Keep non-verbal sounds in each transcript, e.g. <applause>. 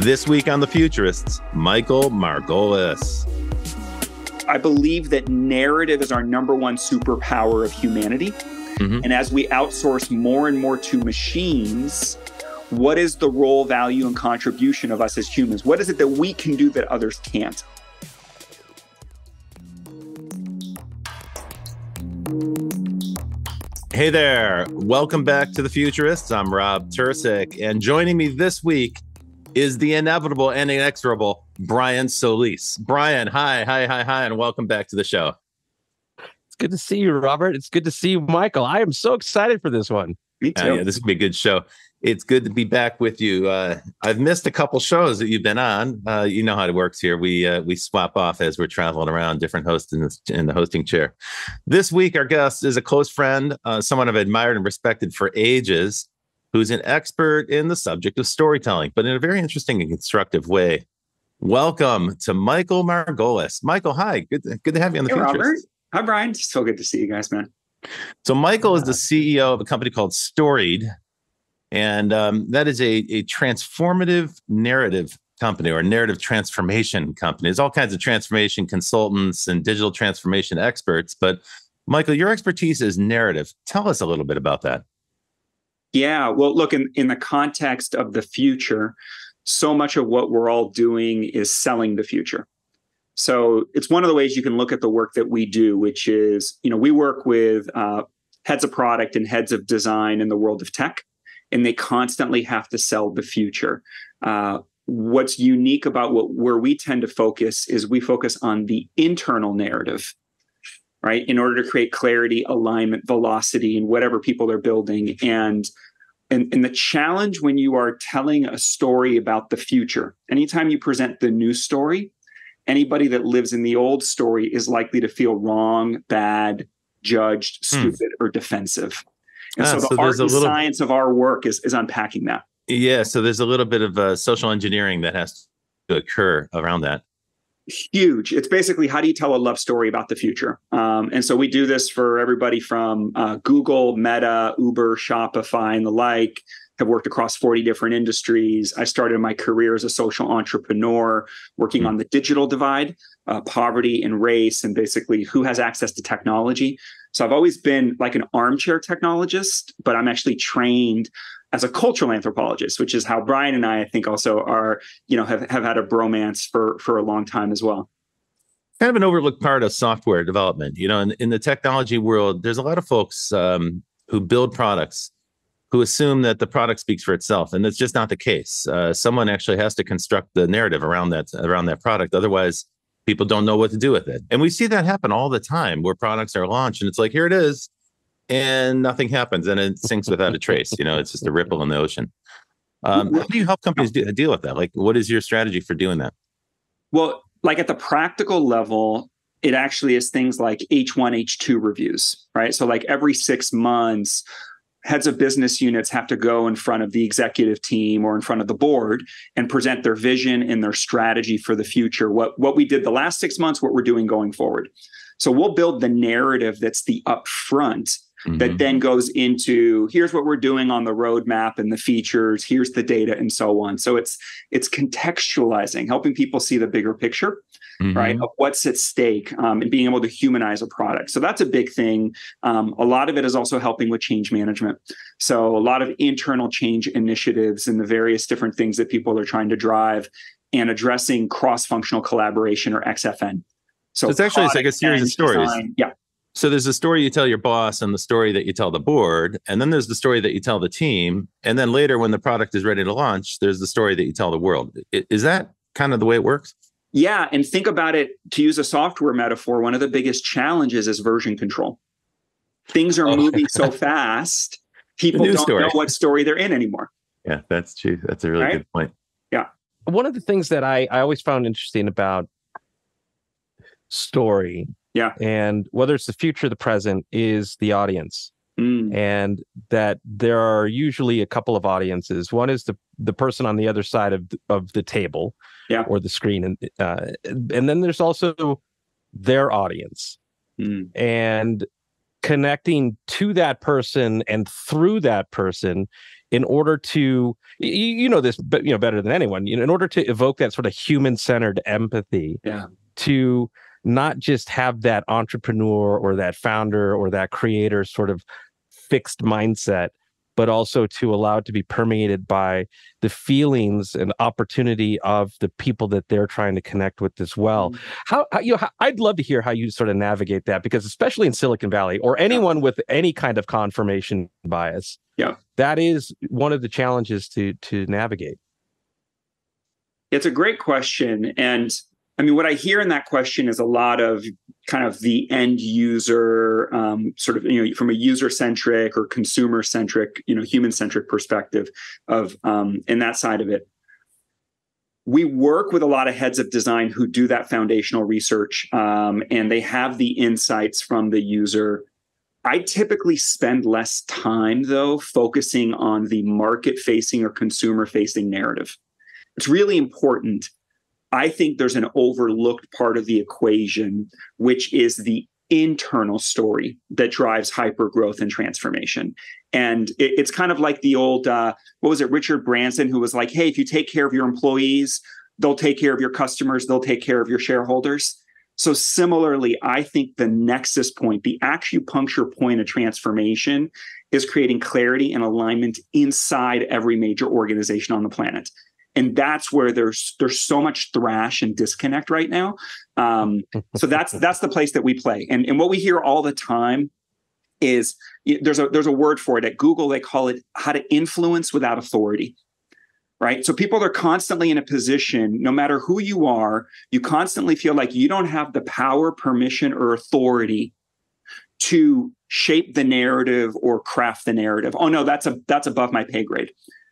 This week on The Futurists, Michael Margolis. I believe that narrative is our number one superpower of humanity. Mm-hmm. And as we outsource more and more to machines, what is the role, value, and contribution of us as humans? What is it that we can do that others can't? Hey there. Welcome back to The Futurists. I'm Rob Tercek. And joining me this week is the inevitable and inexorable Brian Solis. Brian, hi, hi, hi, hi, and welcome back to the show. It's good to see you, Robert. It's good to see you, Michael. I am so excited for this one. Me too. Uh, yeah, this will be a good show. It's good to be back with you. Uh, I've missed a couple shows that you've been on. Uh, you know how it works here. We uh, we swap off as we're traveling around different hosts in, this, in, the hosting chair. This week, our guest is a close friend, uh, someone I've admired and respected for ages who's an expert in the subject of storytelling, but in a very interesting and constructive way. Welcome to Michael Margolis. Michael, hi. Good, to, good to have you on the hey, Robert. Hi, Brian. So good to see you guys, man. So, Michael is the CEO of a company called Storied, and um, that is a, a transformative narrative company or narrative transformation company. There's all kinds of transformation consultants and digital transformation experts. But, Michael, your expertise is narrative. Tell us a little bit about that. Yeah, well, look, in, in the context of the future, so much of what we're all doing is selling the future. So it's one of the ways you can look at the work that we do, which is, you know, we work with uh, heads of product and heads of design in the world of tech, and they constantly have to sell the future. Uh, what's unique about what where we tend to focus is we focus on the internal narrative right in order to create clarity alignment velocity and whatever people are building and and, and the challenge when you are telling a story about the future, anytime you present the new story, anybody that lives in the old story is likely to feel wrong, bad, judged, hmm. stupid, or defensive. And ah, so the so art and little... science of our work is, is unpacking that. Yeah. So there's a little bit of uh, social engineering that has to occur around that huge. It's basically how do you tell a love story about the future? Um, and so we do this for everybody from uh, Google, Meta, Uber, Shopify, and the like. Have worked across 40 different industries. I started my career as a social entrepreneur, working mm-hmm. on the digital divide, uh, poverty and race, and basically who has access to technology. So I've always been like an armchair technologist, but I'm actually trained as a cultural anthropologist, which is how Brian and I, I think, also are, you know, have, have had a bromance for for a long time as well. Kind of an overlooked part of software development. You know, in, in the technology world, there's a lot of folks um, who build products who assume that the product speaks for itself, and that's just not the case. Uh, someone actually has to construct the narrative around that around that product. Otherwise, people don't know what to do with it. And we see that happen all the time, where products are launched, and it's like, here it is and nothing happens and it sinks without a trace. You know, it's just a ripple in the ocean. Um, how do you help companies do, deal with that? Like, what is your strategy for doing that? Well, like at the practical level, it actually is things like H1, H2 reviews, right? So, like every six months, heads of business units have to go in front of the executive team or in front of the board and present their vision and their strategy for the future. What what we did the last six months, what we're doing going forward. So we'll build the narrative that's the upfront mm-hmm. that then goes into here's what we're doing on the roadmap and the features, here's the data, and so on. So it's it's contextualizing, helping people see the bigger picture. Mm-hmm. right of what's at stake um, and being able to humanize a product so that's a big thing um, a lot of it is also helping with change management so a lot of internal change initiatives and the various different things that people are trying to drive and addressing cross-functional collaboration or xfn so it's actually it's like a series of stories design, yeah so there's the story you tell your boss and the story that you tell the board, and then there's the story that you tell the team, and then later when the product is ready to launch, there's the story that you tell the world. Is that kind of the way it works? Yeah, and think about it to use a software metaphor, one of the biggest challenges is version control. Things are oh. moving so <laughs> fast, people don't story. know what story they're in anymore. Yeah, that's true. That's a really right? good point. Yeah. One of the things that I, I always found interesting about story yeah. And whether it's the future, the present is the audience. Mm. And that there are usually a couple of audiences. One is the the person on the other side of the, of the table, yeah. or the screen, and uh, and then there's also their audience, mm. and connecting to that person and through that person in order to you, you know this but you know better than anyone you know, in order to evoke that sort of human-centered empathy yeah to not just have that entrepreneur or that founder or that creator sort of fixed mindset but also to allow it to be permeated by the feelings and opportunity of the people that they're trying to connect with as well. Mm-hmm. How, how, you know, how, I'd love to hear how you sort of navigate that because especially in Silicon Valley or anyone with any kind of confirmation bias, yeah, that is one of the challenges to to navigate. It's a great question, and I mean, what I hear in that question is a lot of kind of the end user, um, sort of, you know, from a user centric or consumer centric, you know, human centric perspective of, um, in that side of it. We work with a lot of heads of design who do that foundational research um, and they have the insights from the user. I typically spend less time, though, focusing on the market facing or consumer facing narrative. It's really important I think there's an overlooked part of the equation, which is the internal story that drives hyper growth and transformation. And it, it's kind of like the old, uh, what was it, Richard Branson, who was like, hey, if you take care of your employees, they'll take care of your customers, they'll take care of your shareholders. So, similarly, I think the nexus point, the acupuncture point of transformation, is creating clarity and alignment inside every major organization on the planet and that's where there's there's so much thrash and disconnect right now. Um, so that's <laughs> that's the place that we play. And and what we hear all the time is there's a there's a word for it at google. They call it how to influence without authority right? So people are constantly in a position no matter who you are you constantly feel like you don't have the power permission or authority to shape the narrative or craft the narrative. Oh no that's a that's above my pay grade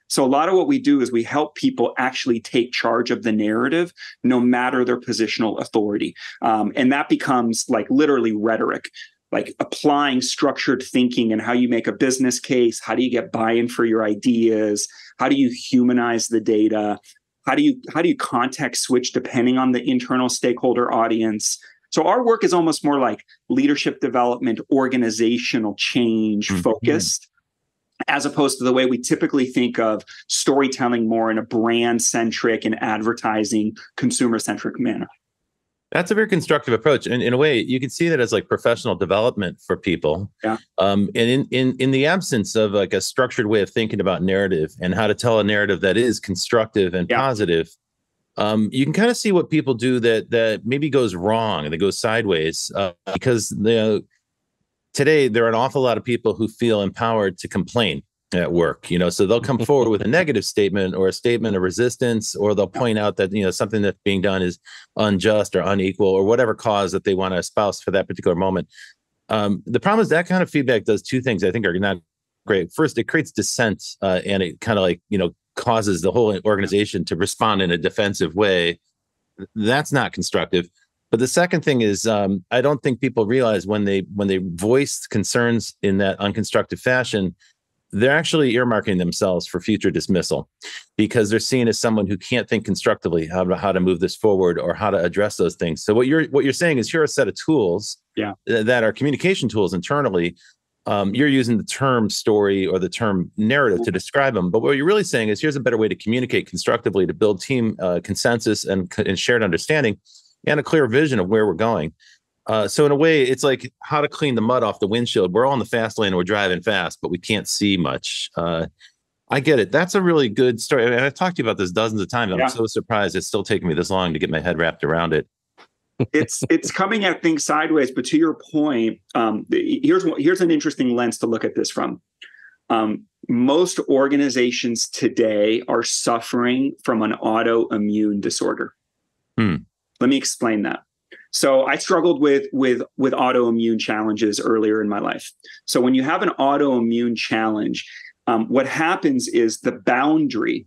so a lot of what we do is we help people actually take charge of the narrative, no matter their positional authority, um, and that becomes like literally rhetoric. Like applying structured thinking and how you make a business case, how do you get buy-in for your ideas, how do you humanize the data, how do you how do you context switch depending on the internal stakeholder audience so our work is almost more like leadership development organizational change mm-hmm. focused as opposed to the way we typically think of storytelling more in a brand centric and advertising consumer centric manner. That's a very constructive approach, and in a way, you can see that as like professional development for people. Yeah. Um, and in in in the absence of like a structured way of thinking about narrative and how to tell a narrative that is constructive and yeah. positive, um, you can kind of see what people do that that maybe goes wrong and that goes sideways uh, because the today there are an awful lot of people who feel empowered to complain at work you know so they'll come <laughs> forward with a negative statement or a statement of resistance or they'll point out that you know something that's being done is unjust or unequal or whatever cause that they want to espouse for that particular moment. Um, the problem is that kind of feedback does two things i think are not great. First it creates dissent uh, and it kind of like you know causes the whole organization to respond in a defensive way. That's not constructive but the second thing is, um, I don't think people realize when they when they voice concerns in that unconstructive fashion, they're actually earmarking themselves for future dismissal because they're seen as someone who can't think constructively how to, how to move this forward or how to address those things. So what you're what you're saying is here are a set of tools yeah. that are communication tools internally. Um, you're using the term story or the term narrative to describe them, but what you're really saying is here's a better way to communicate constructively to build team uh, consensus and, and shared understanding and a clear vision of where we're going. Uh, so in a way, it's like how to clean the mud off the windshield. We're all in the fast lane, we're driving fast, but we can't see much. Uh, I get it. That's a really good story. And I've talked to you about this dozens of times. I'm so surprised it's still taking me this long to get my head wrapped around it. it's it's coming at things sideways. But to your point, um, here's here's an interesting lens to look at this from. Um, most organizations today are suffering from an autoimmune disorder. Hmm. Let me explain that. So I struggled with with with autoimmune challenges earlier in my life. So when you have an autoimmune challenge, um, what happens is the boundary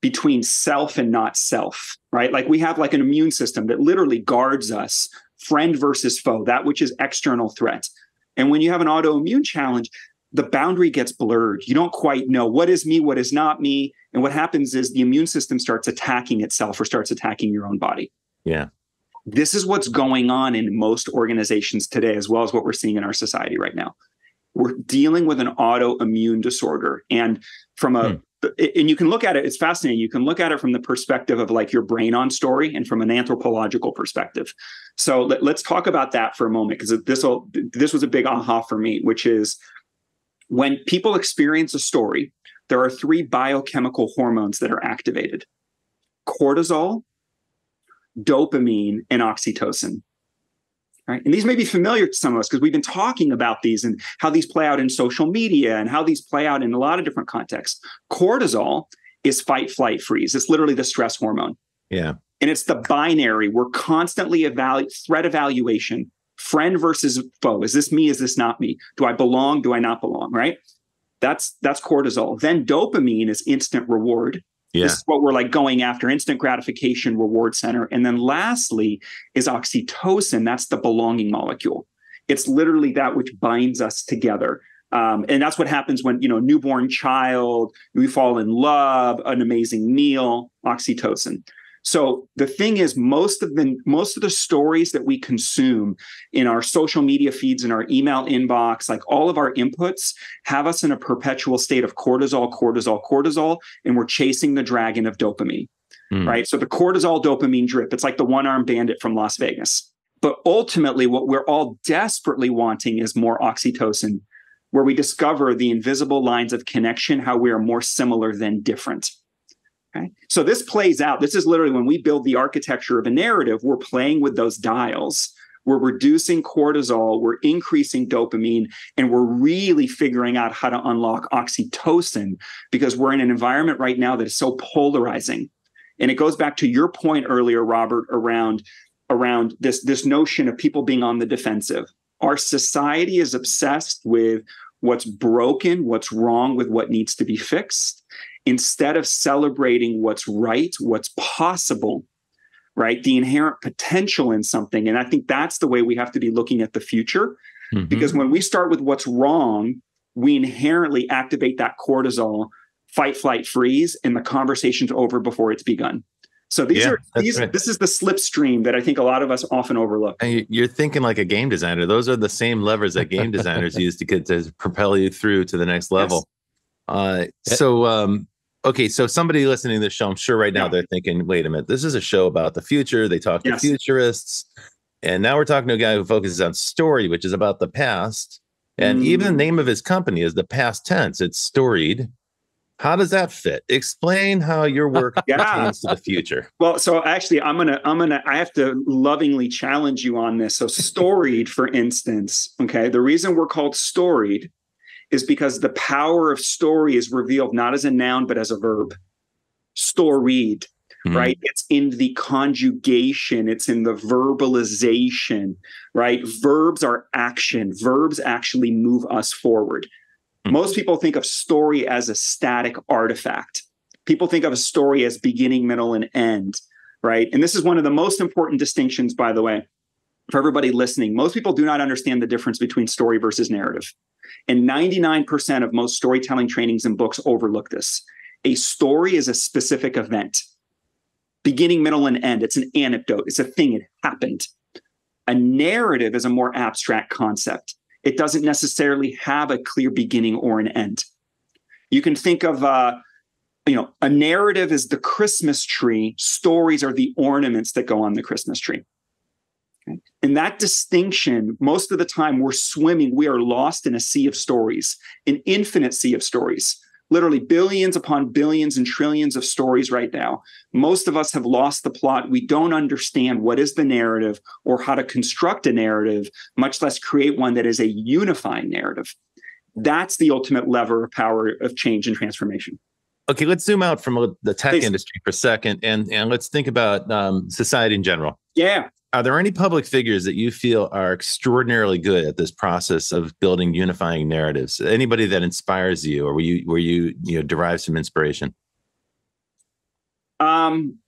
between self and not self, right? Like we have like an immune system that literally guards us, friend versus foe, that which is external threat. And when you have an autoimmune challenge, the boundary gets blurred. You don't quite know what is me, what is not me. And what happens is the immune system starts attacking itself or starts attacking your own body. Yeah. This is what's going on in most organizations today, as well as what we're seeing in our society right now. we're dealing with an autoimmune disorder. And from a hmm and you can look at it it's fascinating you can look at it from the perspective of like your brain on story and from an anthropological perspective so let, us talk about that for a moment because this will this was a big aha for me which is when people experience a story there are three biochemical hormones that are activated cortisol dopamine and oxytocin Right. And these may be familiar to some of us because we've been talking about these and how these play out in social media and how these play out in a lot of different contexts. Cortisol is fight, flight, freeze. It's literally the stress hormone. Yeah. And it's the binary. We're constantly evalu- threat evaluation, friend versus foe. Is this me? Is this not me? Do I belong? Do I not belong? Right. That's that's cortisol. Then dopamine is instant reward. Yeah. This is what we're like going after instant gratification reward center. And then lastly is oxytocin. That's the belonging molecule. It's literally that which binds us together. Um, and that's what happens when, you know, newborn child, we fall in love, an amazing meal, oxytocin. So the thing is, most of the most of the stories that we consume in our social media feeds, in our email inbox, like all of our inputs, have us in a perpetual state of cortisol, cortisol, cortisol, and we're chasing the dragon of dopamine. Mm. Right. So the cortisol dopamine drip, it's like the one-armed bandit from Las Vegas. But ultimately, what we're all desperately wanting is more oxytocin, where we discover the invisible lines of connection, how we are more similar than different. Okay. So this plays out. This is literally when we build the architecture of a narrative, we're playing with those dials. We're reducing cortisol, we're increasing dopamine, and we're really figuring out how to unlock oxytocin because we're in an environment right now that is so polarizing. And it goes back to your point earlier, Robert, around around this this notion of people being on the defensive. Our society is obsessed with what's broken, what's wrong with what needs to be fixed instead of celebrating what's right, what's possible, right? The inherent potential in something. And I think that's the way we have to be looking at the future. Mm-hmm. Because when we start with what's wrong, we inherently activate that cortisol, fight, flight, freeze, and the conversation's over before it's begun. So these yeah, are these. Right. This is the slipstream that I think a lot of us often overlook. And you're thinking like a game designer. Those are the same levers that game designers <laughs> use to get to propel you through to the next level. Yes. Uh, so um, okay, so somebody listening to this show, I'm sure right now yeah. they're thinking, wait a minute, this is a show about the future. They talk yes. to futurists. And now we're talking to a guy who focuses on story, which is about the past. And mm. even the name of his company is the past tense. It's storied. How does that fit? Explain how your work <laughs> yeah. pertains to the future. Well, so actually, I'm gonna, I'm gonna, I have to lovingly challenge you on this. So, storied, for instance, okay, the reason we're called storied is because the power of story is revealed not as a noun, but as a verb. Storied, mm-hmm. right? It's in the conjugation, it's in the verbalization, right? Verbs are action, verbs actually move us forward. Mm-hmm. Most people think of story as a static artifact. People think of a story as beginning, middle, and end, right? And this is one of the most important distinctions, by the way, for everybody listening. Most people do not understand the difference between story versus narrative. And 99% of most storytelling trainings and books overlook this. A story is a specific event, beginning, middle, and end. It's an anecdote, it's a thing, it happened. A narrative is a more abstract concept. It doesn't necessarily have a clear beginning or an end. You can think of, uh, you know, a narrative is the Christmas tree, stories are the ornaments that go on the Christmas tree. And that distinction, most of the time we're swimming, we are lost in a sea of stories, an infinite sea of stories, literally billions upon billions and trillions of stories right now. Most of us have lost the plot. We don't understand what is the narrative or how to construct a narrative, much less create one that is a unifying narrative. That's the ultimate lever of power of change and transformation. Okay, let's zoom out from the tech Please. industry for a second, and and let's think about um, society in general. Yeah are there any public figures that you feel are extraordinarily good at this process of building unifying narratives? Anybody that inspires you or where you where you you know derive some inspiration? Um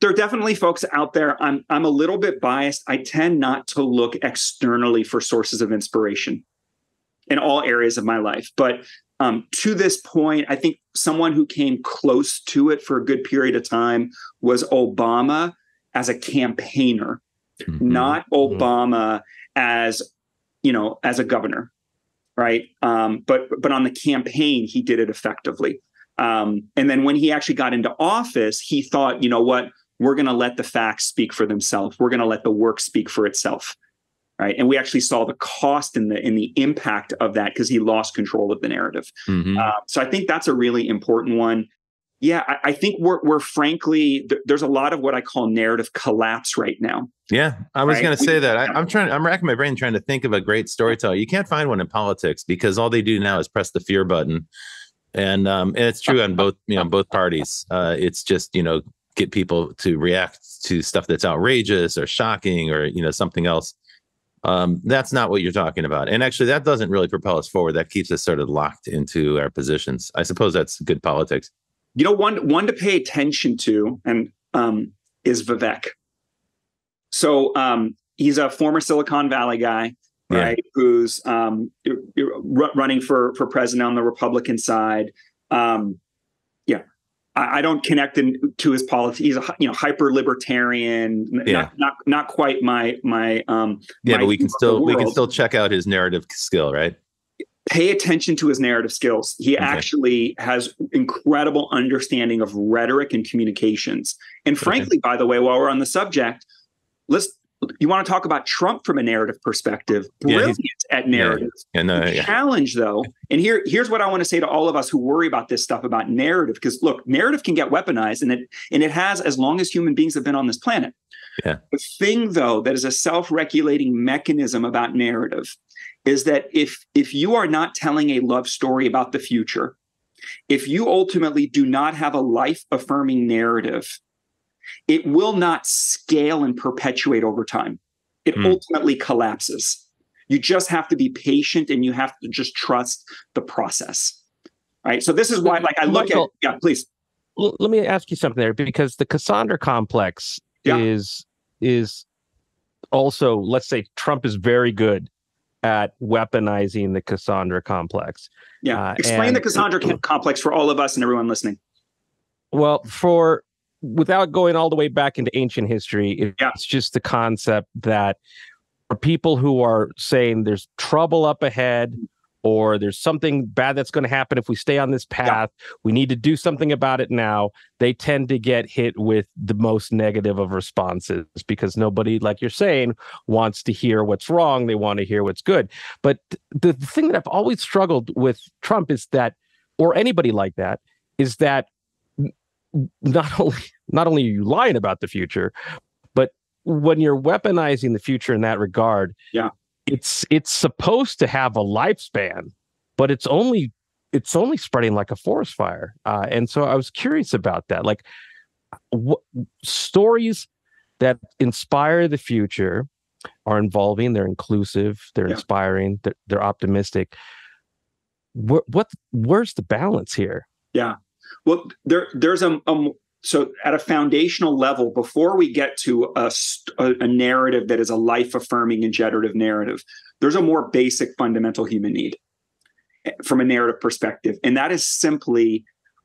there are definitely folks out there. I'm i'm a little bit biased. I tend not to look externally for sources of inspiration in all areas of my life. But um, to this point, I think someone who came close to it for a good period of time was Obama as a campaigner mm-hmm. not mm-hmm. Obama as you know as a governor. right? Um, but but on the campaign, he did it effectively. Um, and then when he actually got into office, he thought, you know what, we're going to let the facts speak for themselves. We're going to let the work speak for itself, right? And we actually saw the cost and the in the impact of that because he lost control of the narrative. Mhm. Uh, so I think that's a really important one. Yeah, I, I think we're we're frankly th- there's a lot of what I call narrative collapse right now. Yeah, I was Right. going to say that. I, I'm trying. I'm racking my brain trying to think of a great storyteller. You can't find one in politics because all they do now is press the fear button, and um, and it's true on both you know both parties. Uh, it's just you know get people to react to stuff that's outrageous or shocking or you know something else. Um, that's not what you're talking about, and actually that doesn't really propel us forward. That keeps us sort of locked into our positions. I suppose that's good politics. You know, one one to pay attention to and um, is Vivek. So um, he's a former Silicon Valley guy, Yeah. right? Who's um, running for for president on the Republican side. Um, yeah, I, I don't connect him to his politics. He's a you know hyper libertarian. Yeah. Not, not not quite my my um. Yeah, my but we can view of the still we can still check out his narrative skill, right? Pay attention to his narrative skills. He Okay. actually has incredible understanding of rhetoric and communications. And frankly, by the way, while we're on the subject, let's you want to talk about Trump from a narrative perspective. Yeah, Brilliant at narrative. And uh, The yeah. challenge though, and here here's what I want to say to all of us who worry about this stuff about narrative because look, narrative can get weaponized and it and it has as long as human beings have been on this planet. Yeah. The thing though that is a self-regulating mechanism about narrative is that if if you are not telling a love story about the future, if you ultimately do not have a life-affirming narrative, it will not scale and perpetuate over time. It Hmm. ultimately collapses. You just have to be patient and you have to just trust the process. Right. So this is why, like, I look Michael- at, yeah, please. Let me ask you something there because the Cassandra complex Yeah. is is also let's say Trump is very good at weaponizing the Cassandra complex. Yeah. Uh, Explain and- the Cassandra ca- complex for all of us and everyone listening. Well, for without going all the way back into ancient history, it- Yeah. it's just the concept that for people who are saying there's trouble up ahead or there's something bad that's going to happen if we stay on this path, we need to do something about it now. They tend to get hit with the most negative of responses because nobody, like you're saying, wants to hear what's wrong. They want to hear what's good. But the, the thing that I've always struggled with Trump is that, or anybody like that, is that not <laughs> only not only are you lying about the future, but when you're weaponizing the future in that regard, Yeah. It's it's supposed to have a lifespan, but it's only it's only spreading like a forest fire. Uh, and so I was curious about that, like what stories that inspire the future are involving, they're inclusive, they're Yeah. inspiring, they're, they're optimistic. What what where's the balance here? Yeah well, there, there's a, um, so at a foundational level, before we get to a, a, narrative that is a life affirming and generative narrative, there's a more basic fundamental human need eh, from a narrative perspective. And that is simply,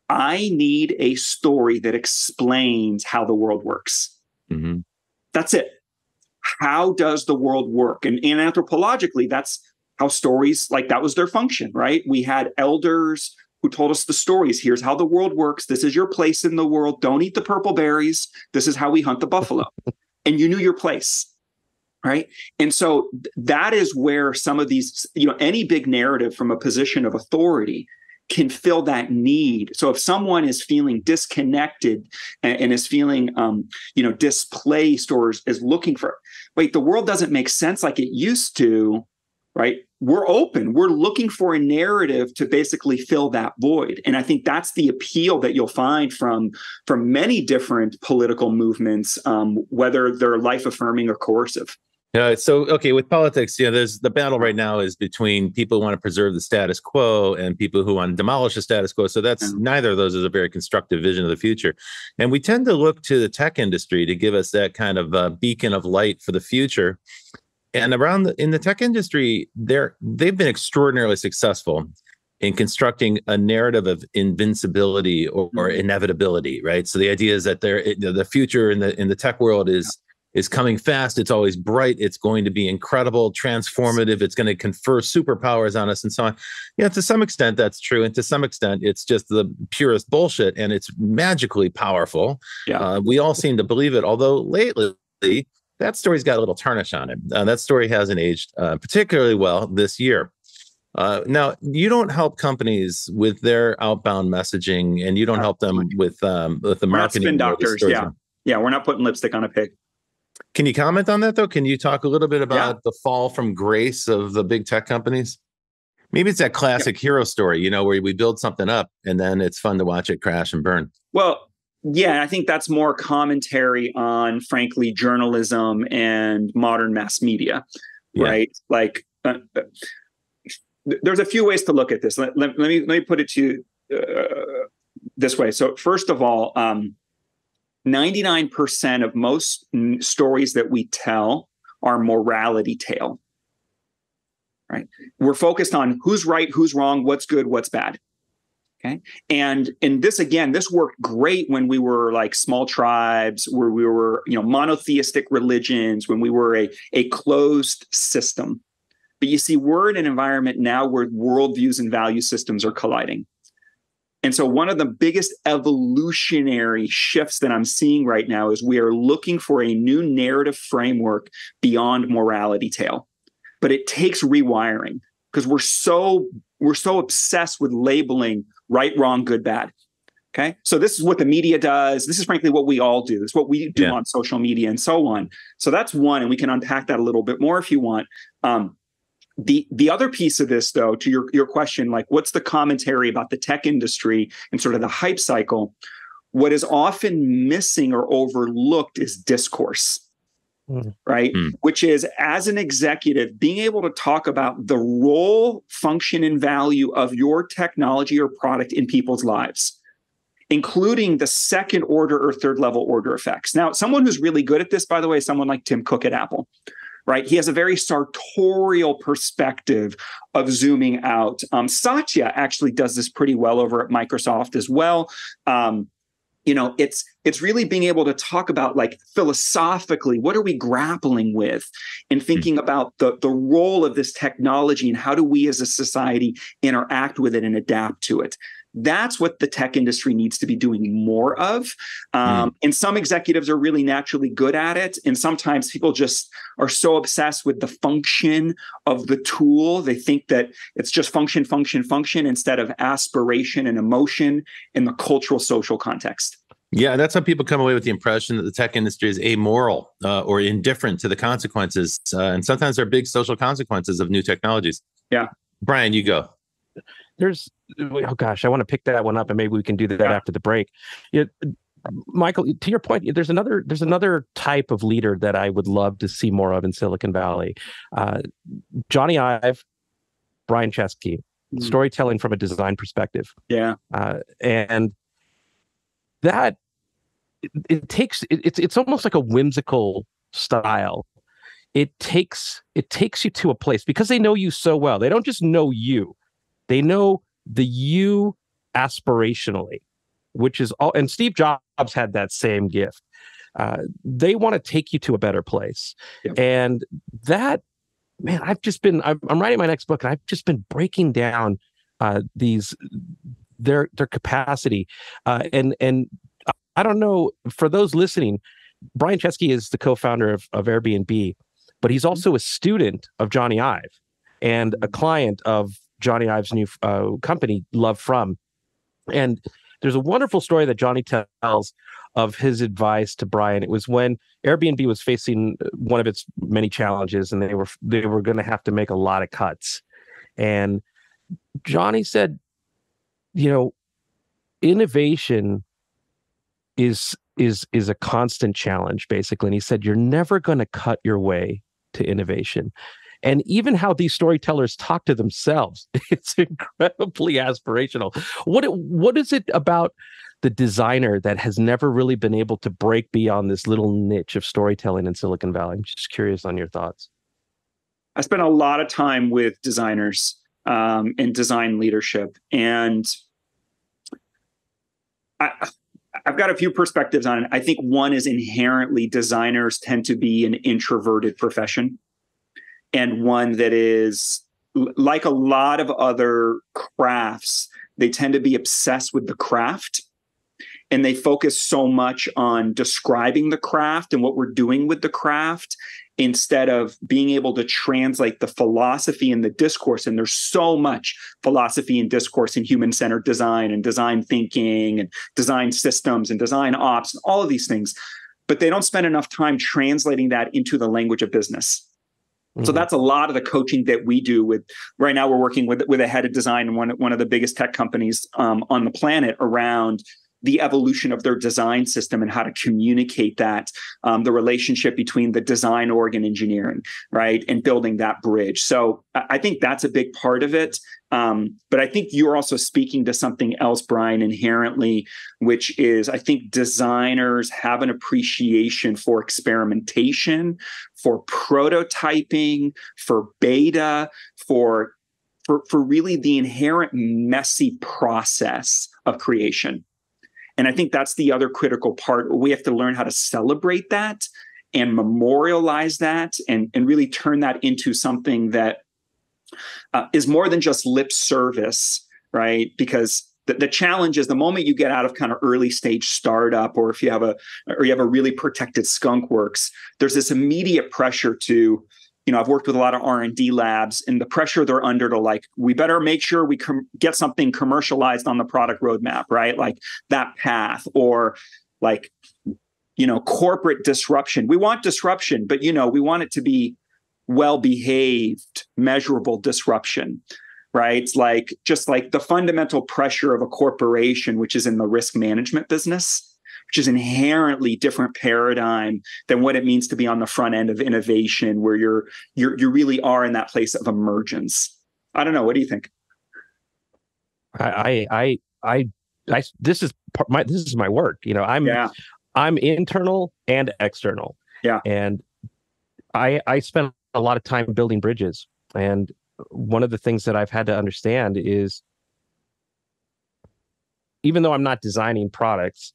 I need a story that explains how the world works. Mhm. That's it. How does the world work? And, and anthropologically, that's how stories like that was their function, right? We had elders who told us the stories. Here's how the world works. This is your place in the world. Don't eat the purple berries. This is how we hunt the buffalo. <laughs> and you knew your place. Right. And so that is where some of these, you know, any big narrative from a position of authority can fill that need. So if someone is feeling disconnected and, and is feeling, um, you know, displaced or is, is looking for, wait, the world doesn't make sense like it used to, right? We're open. We're looking for a narrative to basically fill that void. And I think that's the appeal that you'll find from from many different political movements, um, whether they're life affirming or coercive. Yeah. So, okay, with politics, you know, there's the battle right now is between people who want to preserve the status quo and people who want to demolish the status quo. So that's neither of those is a very constructive vision of the future. And we tend to look to the tech industry to give us that kind of uh, beacon of light for the future. And around the, in the tech industry, they're they've been extraordinarily successful in constructing a narrative of invincibility or, or Mhm. inevitability, right? So the idea is that there, the future in the in the tech world is is coming fast. It's always bright. It's going to be incredible, transformative. It's going to confer superpowers on us and so on. Yeah, to some extent, that's true. And to some extent, it's just the purest bullshit and it's magically powerful. Yeah. Uh, we all seem to believe it, although lately, that story's got a little tarnish on it. Uh, that story hasn't aged uh, particularly well this year. Uh, now, you don't help companies with their outbound messaging, and you don't help them with um, with the We're marketing. spin doctors, yeah. Yeah, we're not putting lipstick on a pig. Can you comment on that though? Can you talk a little bit about Yeah. the fall from grace of the big tech companies? Maybe it's that classic hero story, you know, where we build something up and then it's fun to watch it crash and burn. Well, yeah, I think that's more commentary on, frankly, journalism and modern mass media, Yeah. right? Like, uh, uh, there's a few ways to look at this. Let, let, let me let me put it to you uh, this way. So, first of all, um, 99% of most mm, stories that we tell are morality tale. Right? We're focused on who's right, who's wrong, what's good, what's bad. Okay. And and this again, this worked great when we were like small tribes, where we were, you know, monotheistic religions, when we were a, a closed system. But you see, we're in an environment now where worldviews and value systems are colliding. And so, one of the biggest evolutionary shifts that I'm seeing right now is we are looking for a new narrative framework beyond morality tale. But it takes rewiring because we're so we're so obsessed with labeling right, wrong, good, bad. Okay, so this is what the media does. This is frankly what we all do. It's what we do Yeah. on social media and so on. So that's one, and we can unpack that a little bit more if you want. Um, the the other piece of this, though, to your your question, like what's the commentary about the tech industry and sort of the hype cycle? What is often missing or overlooked is discourse Mm. right? Mm. Which is as an executive, being able to talk about the role, function, and value of your technology or product in people's lives, including the second order or third level order effects. Now, someone who's really good at this, by the way, is someone like Tim Cook at Apple. Right, he has a very sartorial perspective of zooming out. Um, Satya actually does this pretty well over at Microsoft as well. Um, you know it's it's really being able to talk about like philosophically what are we grappling with? And hmm. thinking about the the role of this technology and how do we as a society interact with it and adapt to it that's what the tech industry needs to be doing more of um, and some executives are really naturally good at it and sometimes people just are so obsessed with the function of the tool they think that it's just function function function instead of aspiration and emotion in the cultural social context Yeah, that's how people come away with the impression that the tech industry is amoral uh, or indifferent to the consequences. Uh, and sometimes there are big social consequences of new technologies. Yeah. Brian, you go. There's oh gosh, I want to pick that one up, and maybe we can do that Yeah. after the break. Yeah, Michael, to your point, there's another there's another type of leader that I would love to see more of in Silicon Valley. Uh, Jony Ive, Brian Chesky, Mm. storytelling from a design perspective, yeah uh, and that it, it takes it, it's it's almost like a whimsical style. It takes it takes you to a place because they know you so well. They don't just know you; they know the you aspirationally, which is all. And Steve Jobs had that same gift. Uh, they want to take you to a better place, Yep. and that man, I've just been I'm, I'm writing my next book, and I've just been breaking down uh, these their their capacity, uh, and and I don't know for those listening, Brian Chesky is the co-founder of, of Airbnb, but he's also a student of Jony Ive and a client of Jony Ive's new uh, company, LoveFrom. And there's a wonderful story that Jony tells of his advice to Brian. It was when Airbnb was facing one of its many challenges, and they were they were going to have to make a lot of cuts. And Jony said, you know, innovation is is is a constant challenge basically and he said you're never going to cut your way to innovation and even how these storytellers talk to themselves <laughs> it's incredibly aspirational. What what is it about the designer that has never really been able to break beyond this little niche of storytelling in silicon valley? I'm just curious on your thoughts. I spent a lot of time with designers um, in design leadership, and I, I've got a few perspectives on it. I think one is inherently designers tend to be an introverted profession, and one that is like a lot of other crafts, they tend to be obsessed with the craft and they focus so much on describing the craft and what we're doing with the craft instead of being able to translate the philosophy and the discourse. And there's so much philosophy and discourse in human centered design and design thinking and design systems and design ops and all of these things. But they don't spend enough time translating that into the language of business. Mm-hmm. So that's a lot of the coaching that we do with right now we're working with with a head of design in one, one of the biggest tech companies um, on the planet around the evolution of their design system and how to communicate that um, the relationship between the design organ engineering right and building that bridge. So i think that's a big part of it um, but i think you're also speaking to something else brian inherently which is i think designers have an appreciation for experimentation for prototyping for beta for for, for really the inherent messy process of creation and I think that's the other critical part. We have to learn how to celebrate that and memorialize that and, and really turn that into something that uh, is more than just lip service, right? Because the, the challenge is the moment you get out of kind of early stage startup or if you have a or you have a really protected skunk works there's this immediate pressure to you know i've worked with a lot of r&d labs and the pressure they're under to like we better make sure we com- get something commercialized on the product roadmap right? Like that path or like you know corporate disruption. We want disruption but you know we want it to be well behaved measurable disruption right? Like just like the fundamental pressure of a corporation which is in the risk management business which is inherently different paradigm than what it means to be on the front end of innovation, where you're you're you really are in that place of emergence. I don't know. What do you think? I I I I, this is my this is my work. You know, I'm yeah. I'm internal and external. Yeah. And I I spent a lot of time building bridges. And one of the things that I've had to understand is even though I'm not designing products,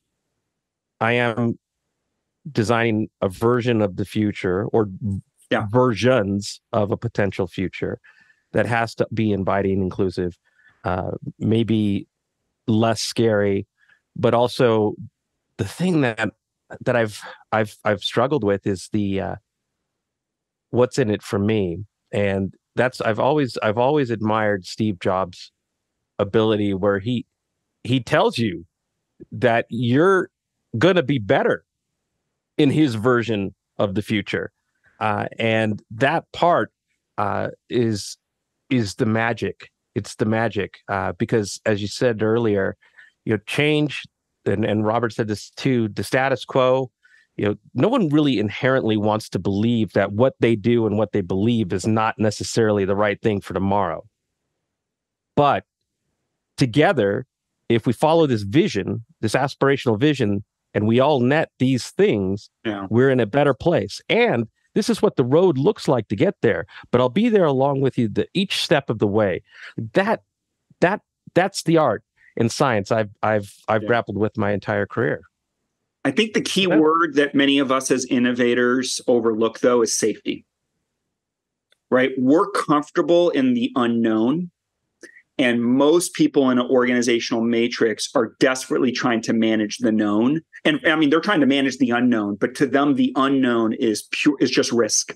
I am designing a version of the future or yeah. versions of a potential future that has to be inviting, inclusive, uh, maybe less scary, but also the thing that that I've I've I've struggled with is the uh, what's in it for me, and that's I've always I've always admired Steve Jobs' ability where he he tells you that you're going to be better in his version of the future. Uh, and that part uh, is is the magic. It's the magic uh, because, as you said earlier, you know, change and, and Robert said this too. The status quo, you know, no one really inherently wants to believe that what they do and what they believe is not necessarily the right thing for tomorrow. But together, if we follow this vision, this aspirational vision, and we all net these things, yeah. we're in a better place. And this is what the road looks like to get there. But I'll be there along with you the each step of the way. That that that's the art in science I've I've I've yeah. grappled with my entire career. I think the key yeah. word that many of us as innovators overlook though is safety. Right? We're comfortable in the unknown and most people in an organizational matrix are desperately trying to manage the known. And I mean, they're trying to manage the unknown, but to them, the unknown is pure, is just risk.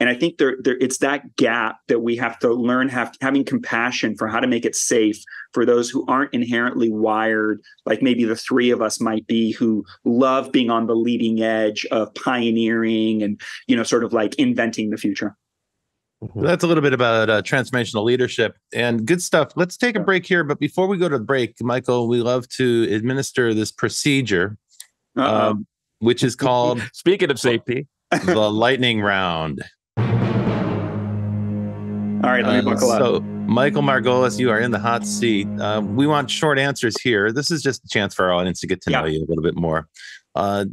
And I think there, there, it's that gap that we have to learn have, having compassion for how to make it safe for those who aren't inherently wired, like maybe the three of us might be, who love being on the leading edge of pioneering and you know, sort of like inventing the future. Mm-hmm. That's a little bit about uh, transformational leadership and good stuff. Let's take a break here. But before we go to the break, Michael, we love to administer this procedure, um, which is called. <laughs> Speaking of safety, <laughs> the lightning round. All right, let me uh, buckle up. So, Michael Margolis, you are in the hot seat. Uh, we want short answers here. This is just a chance for our audience to get to yeah. know you a little bit more. Uh,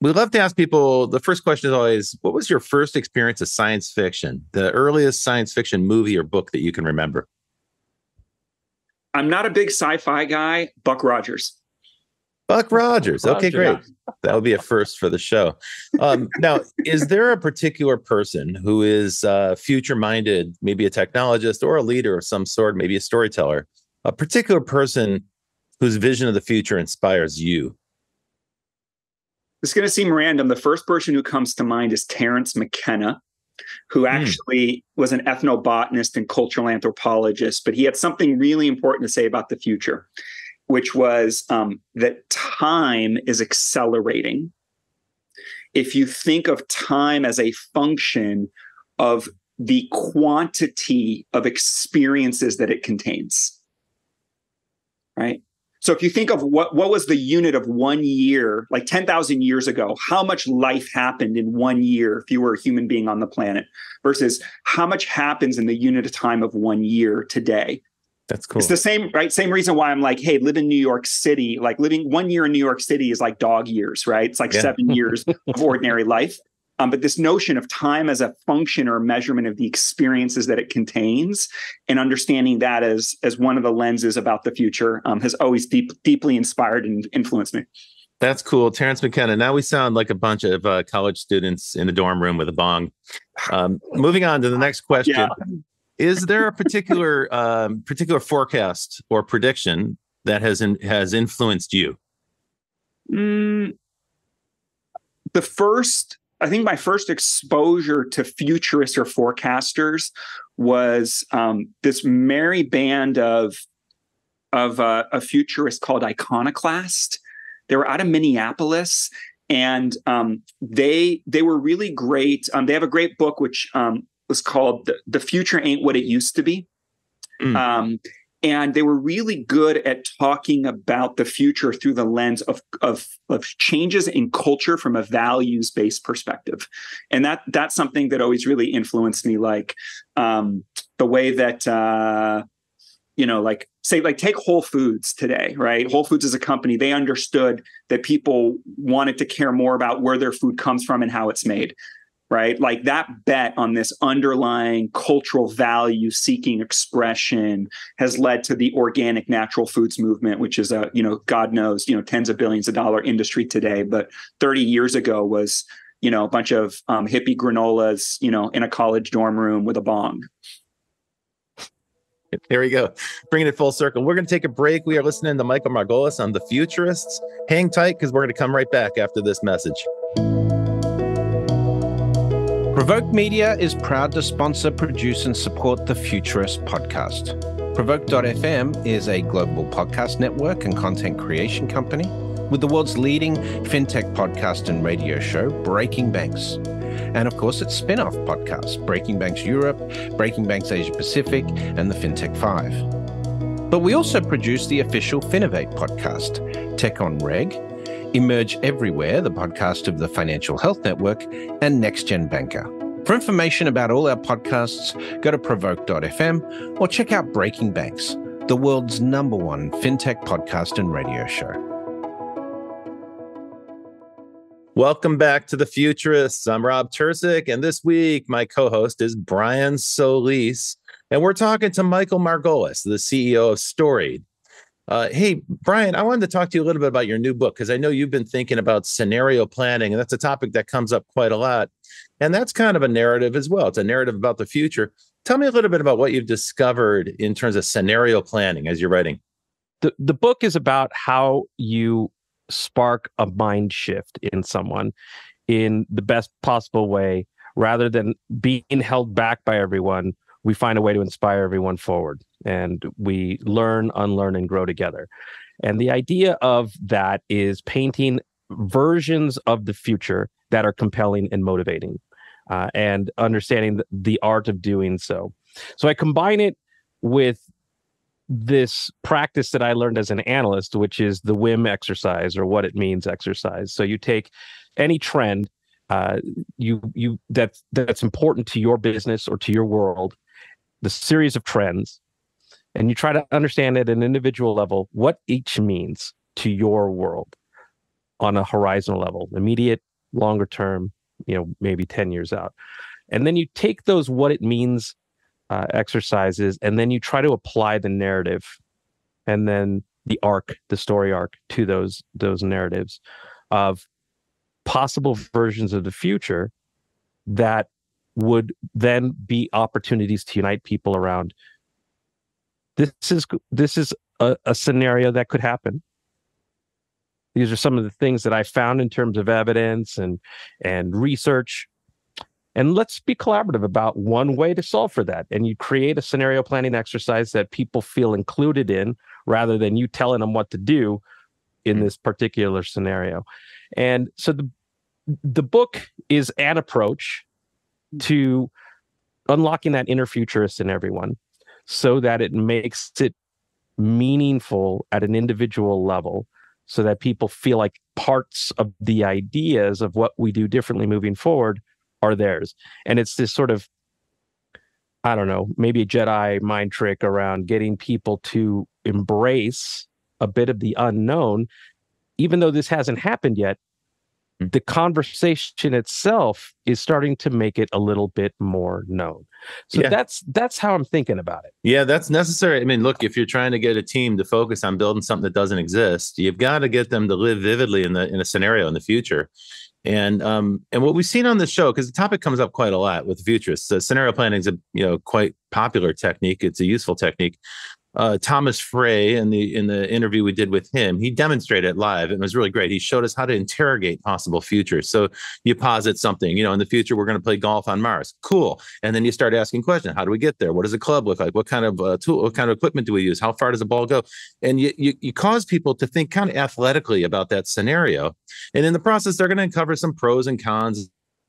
we love to ask people the first question is always what was your first experience of science fiction the earliest science fiction movie or book that you can remember i'm not a big sci-fi guy buck rogers Buck Rogers. Okay, great. That would be a first for the show. Um, <laughs> now, is there a particular person who is uh, future minded, maybe a technologist or a leader of some sort, maybe a storyteller, a particular person whose vision of the future inspires you? It's going to seem random. The first person who comes to mind is Terence McKenna, who actually was an ethnobotanist and cultural anthropologist, but he had something really important to say about the future, which was um, that time is accelerating. If you think of time as a function of the quantity of experiences that it contains, right? So if you think of what what was the unit of one year, like 10,000 years ago, how much life happened in one year if you were a human being on the planet versus how much happens in the unit of time of one year today. That's cool. It's the same, right? Same reason why I'm like, hey, live in New York City. Like living one year in New York City is like dog years, right? It's like Yeah. seven years <laughs> of ordinary life. Um, but this notion of time as a function or measurement of the experiences that it contains, and understanding that as as one of the lenses about the future, um, has always deep, deeply inspired and influenced me. That's cool. Terence McKenna. Now we sound like a bunch of uh, college students in a dorm room with a bong. Um, moving on to the next question. Yeah. Is there a particular <laughs> um, particular forecast or prediction that has in, has influenced you? Mm, the first, I think my first exposure to futurists or forecasters was um, this merry band of of uh, a futurist called Iconoculture. They were out of Minneapolis, and um, they they were really great. Um, they have a great book which um, was called the, "The Future Ain't What It Used to Be." Mm. And they were really good at talking about the future through the lens of of, of changes in culture from a values based perspective, and that that's something that always really influenced me. Like um, the way that uh, you know, like say, like take Whole Foods today, right? Whole Foods is a company. They understood that people wanted to care more about where their food comes from and how it's made right? Like that bet on this underlying cultural value seeking expression has led to the organic natural foods movement, which is a, you know, God knows, you know, tens of billions of dollar industry today. But 30 years ago was, you know, a bunch of um, hippie granolas, you know, in a college dorm room with a bong. There we go. Bringing it full circle. We're going to take a break. We are listening to Michael Margolis on The Futurists. Hang tight because we're going to come right back after this message. Provoke Media is proud to sponsor, produce, and support the Futurist podcast. Provoke.fm is a global podcast network and content creation company with the world's leading fintech podcast and radio show, Breaking Banks. And of course, its spin off podcast, Breaking Banks Europe, Breaking Banks Asia Pacific, and the FinTech 5. But we also produce the official Finovate podcast, Tech on Reg, Emerge Everywhere, the podcast of the Financial Health Network, and Next Gen Banker. For information about all our podcasts, go to provoke.fm or check out Breaking Banks, the world's number one fintech podcast and radio show. Welcome back to The Futurists. I'm Rob Tercek, and this week my co-host is Brian Solis, and we're talking to Michael Margolis, the CEO of Storied. Uh, hey, Brian, I wanted to talk to you a little bit about your new book because I know you've been thinking about scenario planning, and that's a topic that comes up quite a lot. And that's kind of a narrative as well. It's a narrative about the future. Tell me a little bit about what you've discovered in terms of scenario planning as you're writing. the the book is about how you spark a mind shift in someone in the best possible way rather than being held back by everyone we find a way to inspire everyone forward and we learn unlearn and grow together and the idea of that is painting versions of the future that are compelling and motivating uh, and understanding the, art of doing so so i combine it with this practice that I learned as an analyst, which is the whim exercise or what it means exercise. So you take any trend uh, you you that's that's important to your business or to your world, the series of trends, and you try to understand at an individual level what each means to your world on a horizontal level, immediate, longer term, you know, maybe 10 years out. And then you take those what it means uh, exercises and then you try to apply the narrative and then the arc, the story arc to those those narratives of possible versions of the future that would then be opportunities to unite people around. This is this is a, a scenario that could happen. These are some of the things that i found in terms of evidence and and research. And let's be collaborative about one way to solve for that. And you create a scenario planning exercise that people feel included in rather than you telling them what to do in mm-hmm. this particular scenario. And so the the book is an approach to unlocking that inner futurist in everyone so that it makes it meaningful at an individual level so that people feel like parts of the ideas of what we do differently moving forward are theirs and it's this sort of i don't know maybe a jedi mind trick around getting people to embrace a bit of the unknown even though this hasn't happened yet. The conversation itself is starting to make it a little bit more known. So yeah. that's that's how i'm thinking about it. Yeah that's necessary. I mean look if you're trying to get a team to focus on building something that doesn't exist you've got to get them to live vividly in the in a scenario in the future. And um and what we've seen on the show because the topic comes up quite a lot with futurists uh, scenario planning is a you know quite popular technique. It's a useful technique uh, Thomas Frey in the in the interview we did with him, he demonstrated it live. And it was really great. He showed us how to interrogate possible futures. So you posit something, you know, in the future we're going to play golf on Mars. Cool. And then you start asking questions: How do we get there? What does a club look like? What kind of uh, tool? What kind of equipment do we use? How far does the ball go? And you you, you cause people to think kind of athletically about that scenario. And in the process, they're going to uncover some pros and cons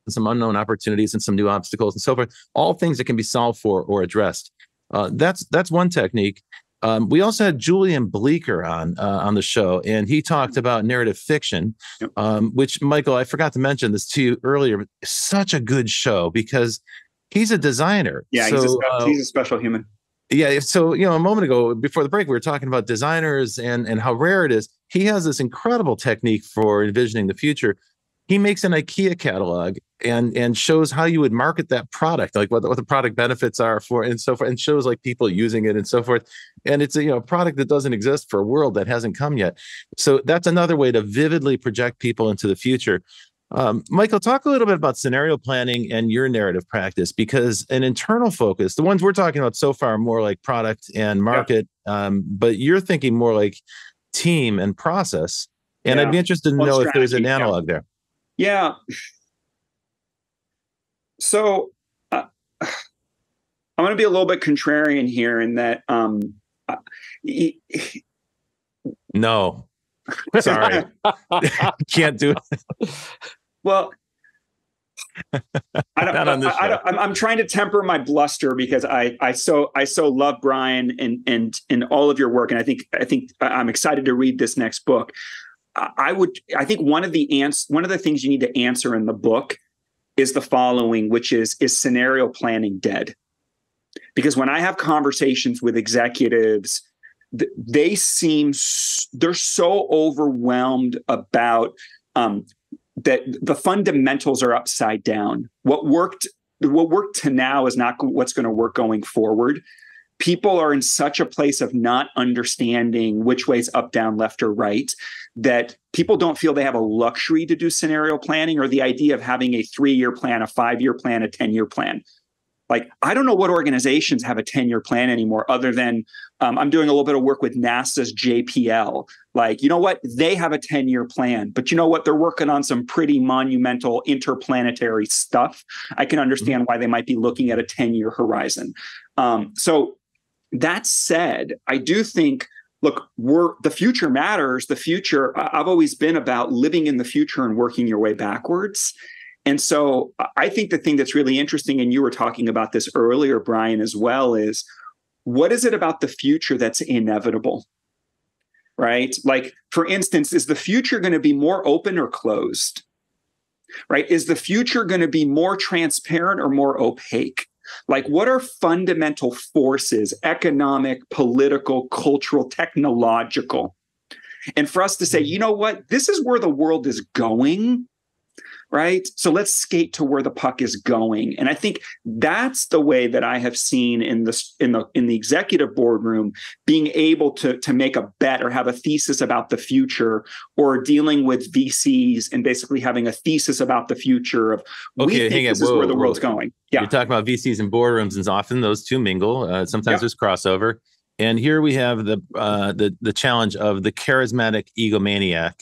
some unknown opportunities and some new obstacles and so forth all things that can be solved for or addressed uh, that's that's one technique. Um, we also had Julian Bleecker on uh, on the show, and he talked about narrative fiction, yep. um, which Michael, I forgot to mention this to you earlier. Such a good show because he's a designer. Yeah, so, he's, a, uh, he's a special human. Yeah, so you know, a moment ago before the break, we were talking about designers and and how rare it is. He has this incredible technique for envisioning the future he makes an IKEA catalog and and shows how you would market that product, like what, what the product benefits are for, and so forth, and shows like people using it and so forth. And it's a you know product that doesn't exist for a world that hasn't come yet. So that's another way to vividly project people into the future. Um, Michael, talk a little bit about scenario planning and your narrative practice because an internal focus, the ones we're talking about so far, are more like product and market, yeah. um, but you're thinking more like team and process. And yeah. I'd be interested to well, know strategy, if there's an analog yeah. there. Yeah. So uh, <sighs> I'm going to be a little bit contrarian here in that. Um, uh, no, <laughs> sorry, <laughs> can't do it. Well, I don't, I, I am trying to temper my bluster because I, I so, I so love Brian and and and all of your work, and I think, I think I'm excited to read this next book. I would I think one of the ans- one of the things you need to answer in the book is the following, which is is scenario planning dead? Because when I have conversations with executives, they seem they're so overwhelmed about um, that the fundamentals are upside down. What worked what worked to now is not what's going to work going forward people are in such a place of not understanding which way's up, down, left, or right that people don't feel they have a luxury to do scenario planning or the idea of having a three year plan, a five year plan, a 10 year plan. Like, I don't know what organizations have a 10 year plan anymore, other than um, I'm doing a little bit of work with NASA's JPL. Like, you know what? They have a 10 year plan, but you know what? They're working on some pretty monumental interplanetary stuff. I can understand mm-hmm. why they might be looking at a 10 year horizon. Um, so, that said, I do think look we're the future matters. The future i've always been about living in the future and working your way backwards. And so i think the thing that's really interesting and you were talking about this earlier brian as well is what is it about the future that's inevitable? Right? Like for instance is the future going to be more open or closed? Right? Is the future going to be more transparent or more opaque like, what are fundamental forces, economic, political, cultural, technological? And for us to say, hmm. you know what, this is where the world is going. Right? So let's skate to where the puck is going. And I think that's the way that I have seen in the in the in the executive boardroom being able to to make a bet or have a thesis about the future or dealing with VCs and basically having a thesis about the future of okay, think this is where the world's going. Yeah. You're talking about VCs and boardrooms and often those two mingle. Uh, sometimes yeah. there's crossover. And here we have the uh, the the challenge of the charismatic egomaniac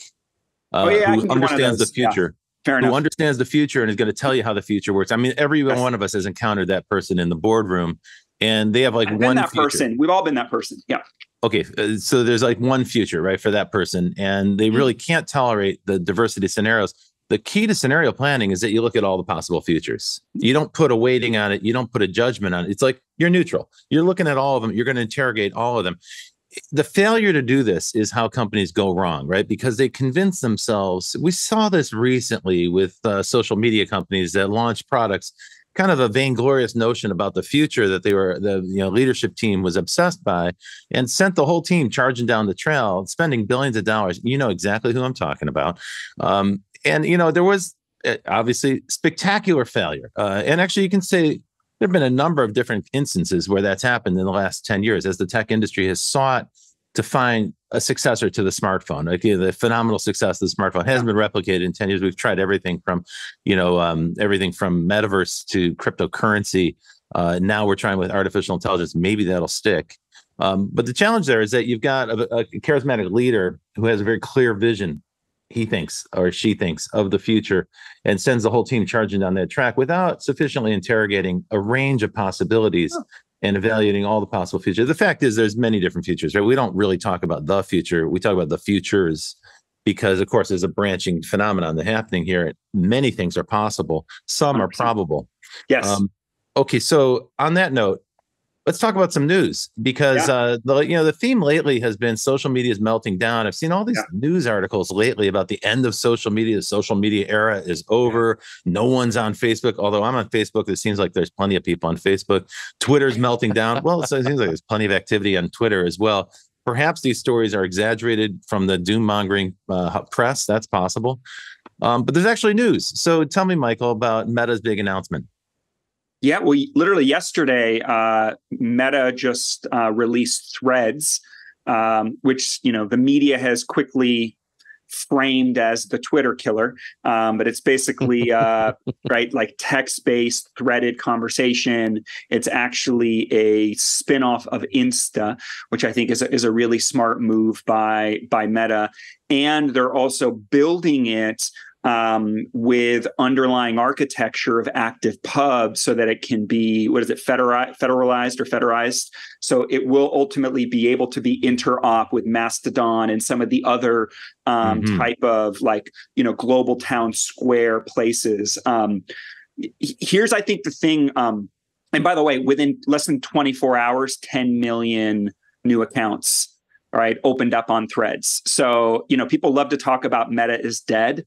uh, oh, yeah, who understands the future. Fair enough. Who understands the future and is going to tell you how the future works. I mean, every yes. one of us has encountered that person in the boardroom, and they have like I've one that future. person. We've all been that person. Yeah. Okay, uh, so there's like one future, right, for that person, and they mm-hmm. really can't tolerate the diversity scenarios. The key to scenario planning is that you look at all the possible futures. You don't put a weighting on it. You don't put a judgment on it. It's like you're neutral. You're looking at all of them. You're going to interrogate all of them the failure to do this is how companies go wrong, right? Because they convince themselves. We saw this recently with uh, social media companies that launch products, kind of a vainglorious notion about the future that they were the you know leadership team was obsessed by, and sent the whole team charging down the trail, spending billions of dollars. You know exactly who I'm talking about. Um, and you know there was uh, obviously spectacular failure, uh, and actually you can say there have been a number of different instances where that's happened in the last 10 years as the tech industry has sought to find a successor to the smartphone. Like you know, the phenomenal success of the smartphone hasn't been replicated in 10 years. We've tried everything from, you know, um, everything from metaverse to cryptocurrency. Uh, now we're trying with artificial intelligence. Maybe that'll stick. Um, but the challenge there is that you've got a, a charismatic leader who has a very clear vision he thinks or she thinks of the future and sends the whole team charging down that track without sufficiently interrogating a range of possibilities oh. and evaluating all the possible futures. The fact is there's many different futures, right? We don't really talk about the future. We talk about the futures because of course there's a branching phenomenon that happening here. Many things are possible. Some 100%. are probable. Yes. Um, okay. So on that note, let's talk about some news because yeah. uh, the you know the theme lately has been social media is melting down. I've seen all these yeah. news articles lately about the end of social media. The social media era is over. Yeah. No one's on Facebook. Although I'm on Facebook, it seems like there's plenty of people on Facebook. Twitter's melting down. Well, it seems like there's plenty of activity on Twitter as well. Perhaps these stories are exaggerated from the doom mongering uh, press. That's possible. Um, but there's actually news. So tell me, Michael, about Meta's big announcement. Yeah, well, literally yesterday, uh, Meta just uh, released Threads, um, which you know the media has quickly framed as the Twitter killer, um, but it's basically <laughs> uh, right like text-based threaded conversation. It's actually a spin-off of Insta, which I think is a, is a really smart move by by Meta, and they're also building it um, with underlying architecture of ActivityPub so that it can be what is it federalized or federized? So it will ultimately be able to be interop with mastodon and some of the other um, mm-hmm. type of like you know global town square places. Um, here's i think the thing um, and by the way within less than 24 hours 10 million new accounts right opened up on threads. So you know people love to talk about meta is dead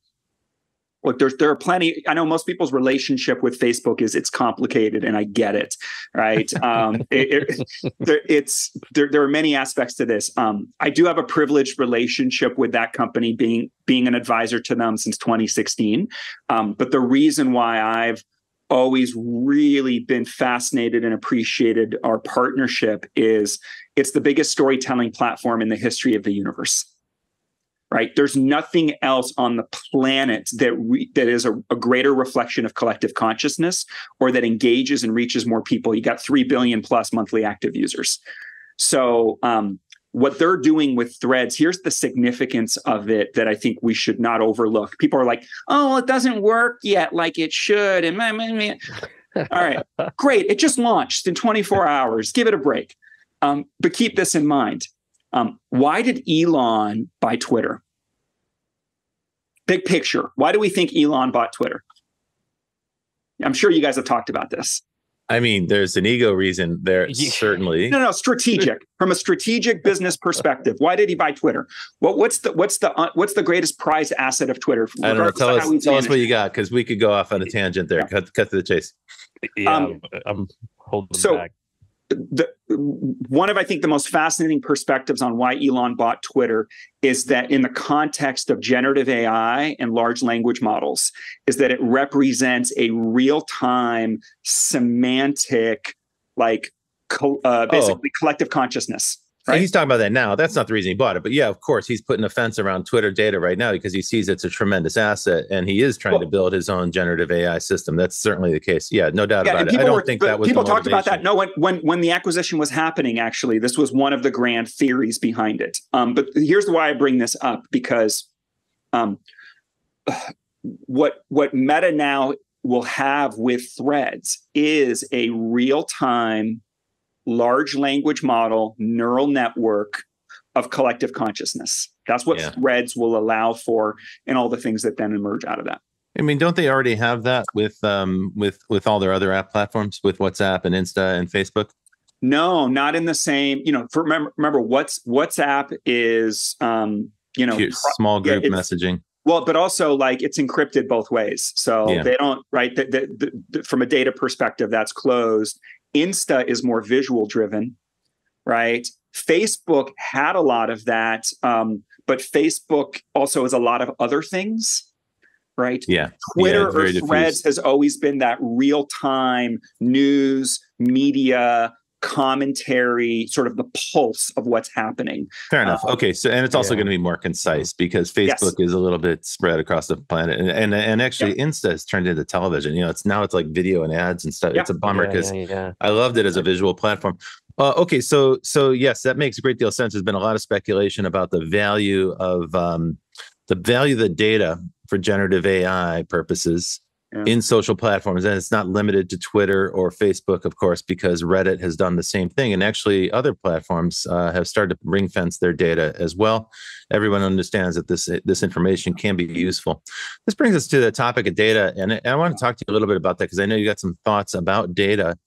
look there's there are plenty i know most people's relationship with facebook is it's complicated and i get it right? <laughs> Um it, it, there, it's there, there are many aspects to this. Um i do have a privileged relationship with that company being being an advisor to them since 2016 um but the reason why i've always really been fascinated and appreciated our partnership is it's the biggest storytelling platform in the history of the universe right? There's nothing else on the planet that re- that is a, a, greater reflection of collective consciousness or that engages and reaches more people. You got three billion plus monthly active users. So um, what they're doing with threads, here's the significance of it that I think we should not overlook. People are like, "Oh, it doesn't work yet like it should," and all right, <laughs> great. It just launched in 24 hours. Give it a break. Um, but keep this in mind um, why did Elon buy Twitter? Big picture. Why do we think Elon bought Twitter? I'm sure you guys have talked about this. I mean, there's an ego reason there, yeah. certainly. No, no, strategic. From a strategic business perspective, why did he buy Twitter? What, what's the what's the uh, what's the greatest prize asset of Twitter? I don't know. Tell us, tell us what you got, because we could go off on a tangent there. Yeah. Cut, cut to the chase. Yeah, um, I'm holding so, back the one of I think the most fascinating perspectives on why Elon bought Twitter is that in the context of generative AI and large language models, is that it represents a real time semantic, like co- uh, basically oh. collective consciousness. Right? he's talking about that now. That's not the reason he bought it. But yeah, of course, he's putting a fence around Twitter data right now because he sees it's a tremendous asset and he is trying well, to build his own generative AI system. That's certainly the case. Yeah, no doubt yeah, about it. I don't were, think that was people talked about that. No, when when when the acquisition was happening, actually, this was one of the grand theories behind it. Um, but here's why I bring this up because um, <sighs> what what Meta now will have with threads is a real time large language model neural network of collective consciousness. That's what yeah. threads will allow for and all the things that then emerge out of that. I mean, don't they already have that with um with with all their other app platforms with WhatsApp and Insta and Facebook? No, not in the same, you know, for remember remember what's WhatsApp is um, you know, small group yeah, messaging. Well, but also like it's encrypted both ways. So yeah. they don't, right? The, the, the, from a data perspective, that's closed. Insta is more visual driven, right? Facebook had a lot of that, um, but Facebook also has a lot of other things, right? Yeah. Twitter yeah, or Threads diffuse. has always been that real time news, media, commentary, sort of the pulse of what's happening. Fair enough. Uh, okay, so and it's also yeah. going to be more concise because Facebook yes. is a little bit spread across the planet, and and, and actually yeah. Insta has turned into television. You know, it's now it's like video and ads and stuff. Yeah. It's a bummer because I loved it as a visual platform. Uh, okay, so so yes, that makes a great deal of sense. There's been a lot of speculation about the value of um, the value of the data for generative AI purposes yeah. in social platforms. And it's not limited to Twitter or Facebook, of course, because Reddit has done the same thing. And actually, other platforms uh, have started to ring fence their data as well. Everyone understands that this this information can be useful. This brings us to the topic of data, and I want to talk to you a little bit about that because I know you got some thoughts about data.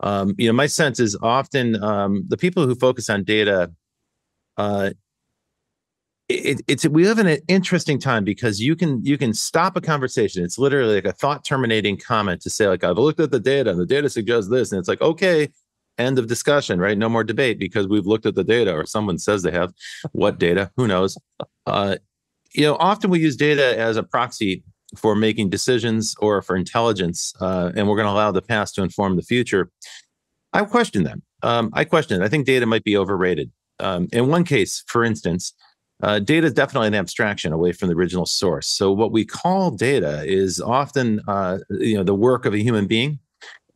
Um, you know, my sense is often um, the people who focus on data uh, it, it's we live in an interesting time because you can you can stop a conversation. It's literally like a thought terminating comment to say like I've looked at the data and the data suggests this, and it's like okay, end of discussion, right? No more debate because we've looked at the data, or someone says they have. What data? Who knows? Uh, you know, often we use data as a proxy for making decisions or for intelligence, uh, and we're going to allow the past to inform the future. I question them. Um, I question it. I think data might be overrated. Um, in one case, for instance, uh, data is definitely an abstraction away from the original source. So what we call data is often, uh, you know, the work of a human being,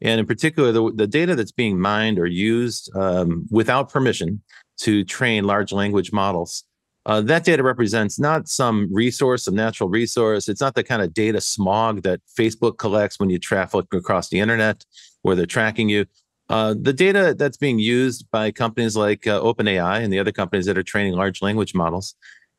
and in particular, the, the data that's being mined or used um, without permission to train large language models. Uh, that data represents not some resource, some natural resource. It's not the kind of data smog that Facebook collects when you traffic across the internet, where they're tracking you. Uh, the data that's being used by companies like uh, OpenAI and the other companies that are training large language models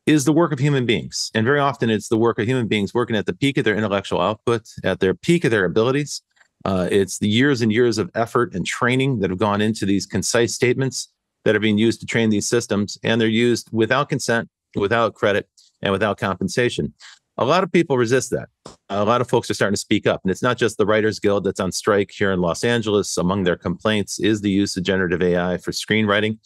is the work of human beings. And very often it's the work of human beings working at the peak of their intellectual output, at their peak of their abilities. Uh, it's the years and years of effort and training that have gone into these concise statements that are being used to train these systems. And they're used without consent, without credit, and without compensation a lot of people resist that. A lot of folks are starting to speak up. And it's not just the Writers Guild that's on strike here in Los Angeles. Among their complaints is the use of generative AI for screenwriting.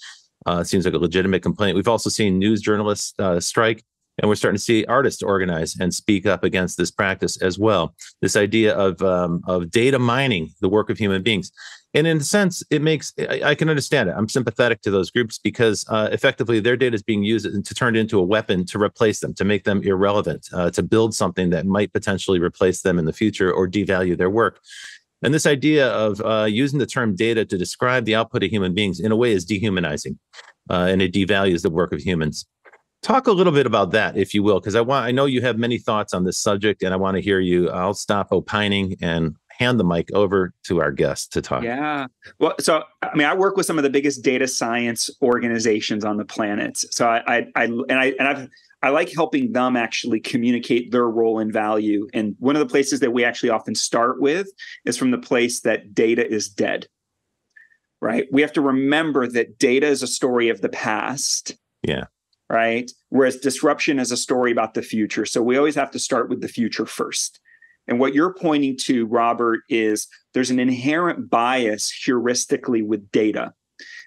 Uh, seems like a legitimate complaint. We've also seen news journalists uh, strike, and we're starting to see artists organize and speak up against this practice as well. This idea of um, of data mining the work of human beings. And in a sense it makes I, I, can understand it. I'm sympathetic to those groups because uh, effectively their data is being used to turn it into a weapon to replace them to make them irrelevant uh, to build something that might potentially replace them in the future or devalue their work. And this idea of uh, using the term data to describe the output of human beings in a way is dehumanizing uh, and it devalues the work of humans talk a little bit about that if you will because i want i know you have many thoughts on this subject and i want to hear you i'll stop opining and hand the mic over to our guest to talk. Yeah. Well, so I mean, I work with some of the biggest data science organizations on the planet. So I, I, I and I, and I've, I like helping them actually communicate their role and value. And one of the places that we actually often start with is from the place that data is dead. Right. We have to remember that data is a story of the past. Yeah. Right. Whereas disruption is a story about the future. So we always have to start with the future first And what you're pointing to, Robert, is there's an inherent bias heuristically with data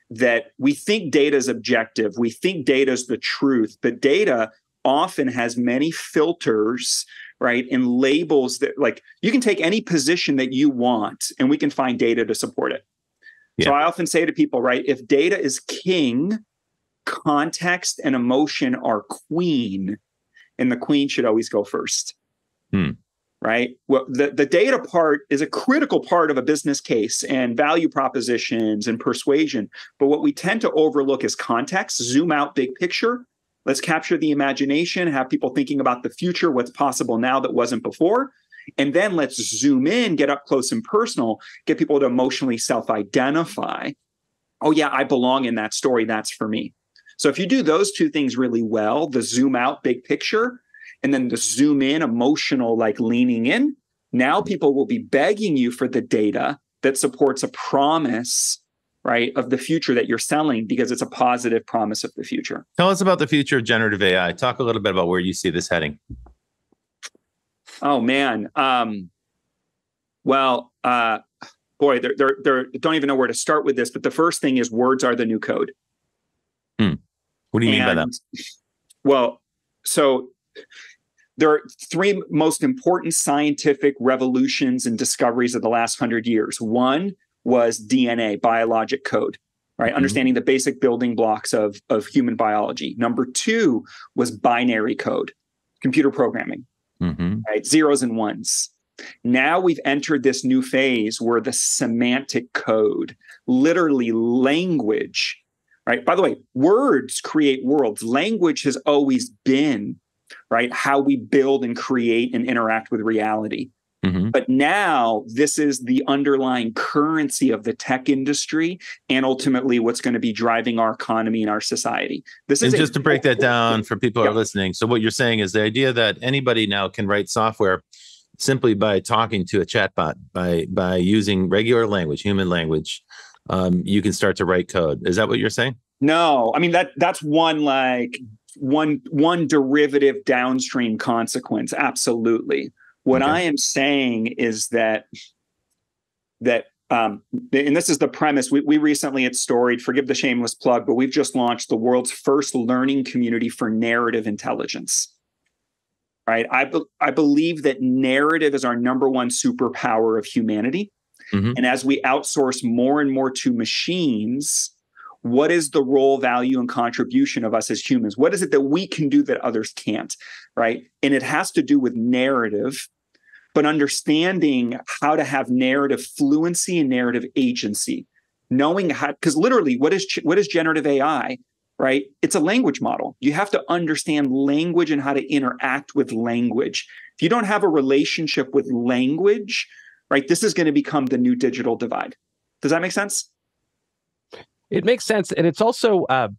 that we think data is objective, we think data is the truth, but data often has many filters right and labels that like you can take any position that you want and we can find data to support it yeah. so i often say to people right if data is king context and emotion are queen and the queen should always go first. Hmm. right? Well the, the data part is a critical part of a business case and value propositions and persuasion but what we tend to overlook is context. Zoom out big picture. Let's capture the imagination have people thinking about the future what's possible now that wasn't before and then let's zoom in get up close and personal get people to emotionally self-identify. Oh yeah i belong in that story. That's for me so if you do those two things really well, the zoom out big picture and then the zoom in emotional like leaning in, now people will be begging you for the data that supports a promise right of the future that you're selling because it's a positive promise of the future. Tell us about the future of generative AI. Talk a little bit about where you see this heading. Oh man. Um well, uh boy, they're, they're, they're, don't even know where to start with this. But the first thing is words are the new code. Hmm. What do you and, mean by that? Well, so there are three most important scientific revolutions and discoveries of the last hundred years. One was DNA, biologic code, right? Mm-hmm. Understanding the basic building blocks of, of human biology. Number two was binary code, computer programming, mm-hmm. right? Zeros and ones. Now we've entered this new phase where the semantic code, literally language, right? By the way, words create worlds. Language has always been, right, how we build and create and interact with reality. Mm-hmm. But now this is the underlying currency of the tech industry and ultimately what's going to be driving our economy and our society. This is and just a, to break that down for people who are listening. So what you're saying is the idea that anybody now can write software simply by talking to a chatbot, by by using regular language, human language, um, you can start to write code. Is that what you're saying? No, I mean that that's one like one one derivative downstream consequence. Absolutely. What okay. I am saying is that that um, and this is the premise. We, we recently at Storied, forgive the shameless plug, but we've just launched the world's first learning community for narrative intelligence. Right. I, be, I believe that narrative is our number one superpower of humanity. Mm-hmm. And as we outsource more and more to machines, what is the role, value, and contribution of us as humans? What is it that we can do that others can't? Right. And it has to do with narrative, but understanding how to have narrative fluency and narrative agency, knowing how, because literally, what is what is generative AI? Right? It's a language model. You have to understand language and how to interact with language. If you don't have a relationship with language, right? This is going to become the new digital divide. Does that make sense? It makes sense, and it's also uh,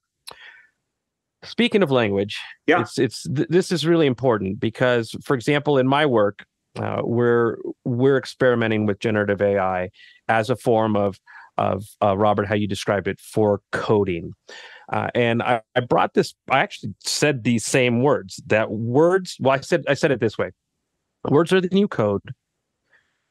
speaking of language. Yeah, it's it's th- this is really important because, for example, in my work, uh, we're we're experimenting with generative AI as a form of of uh, Robert, how you described it for coding. Uh, and I, I brought this. I actually said these same words. That words. Well, I said I said it this way. Words are the new code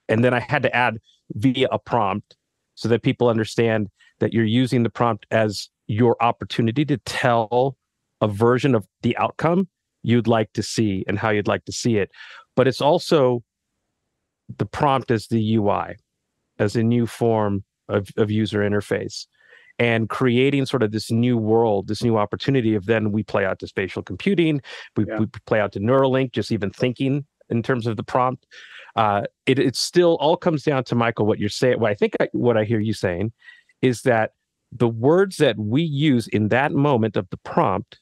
and then I had to add via a prompt so that people understand that you're using the prompt as your opportunity to tell a version of the outcome you'd like to see and how you'd like to see it. But it's also the prompt as the UI, as a new form of, of user interface and creating sort of this new world, this new opportunity of then we play out to spatial computing, we, yeah. we play out to Neuralink, just even thinking in terms of the prompt uh, it it still all comes down to Michael. What you're saying, what I think, I, what I hear you saying, is that the words that we use in that moment of the prompt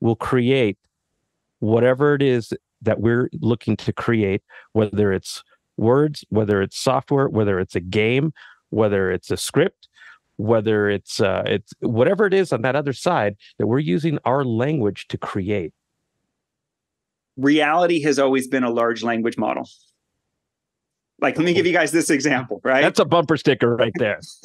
will create whatever it is that we're looking to create, whether it's words, whether it's software, whether it's a game, whether it's a script, whether it's uh, it's whatever it is on that other side that we're using our language to create. Reality has always been a large language model. Like, let me give you guys this example, right? That's a bumper sticker right there. <laughs>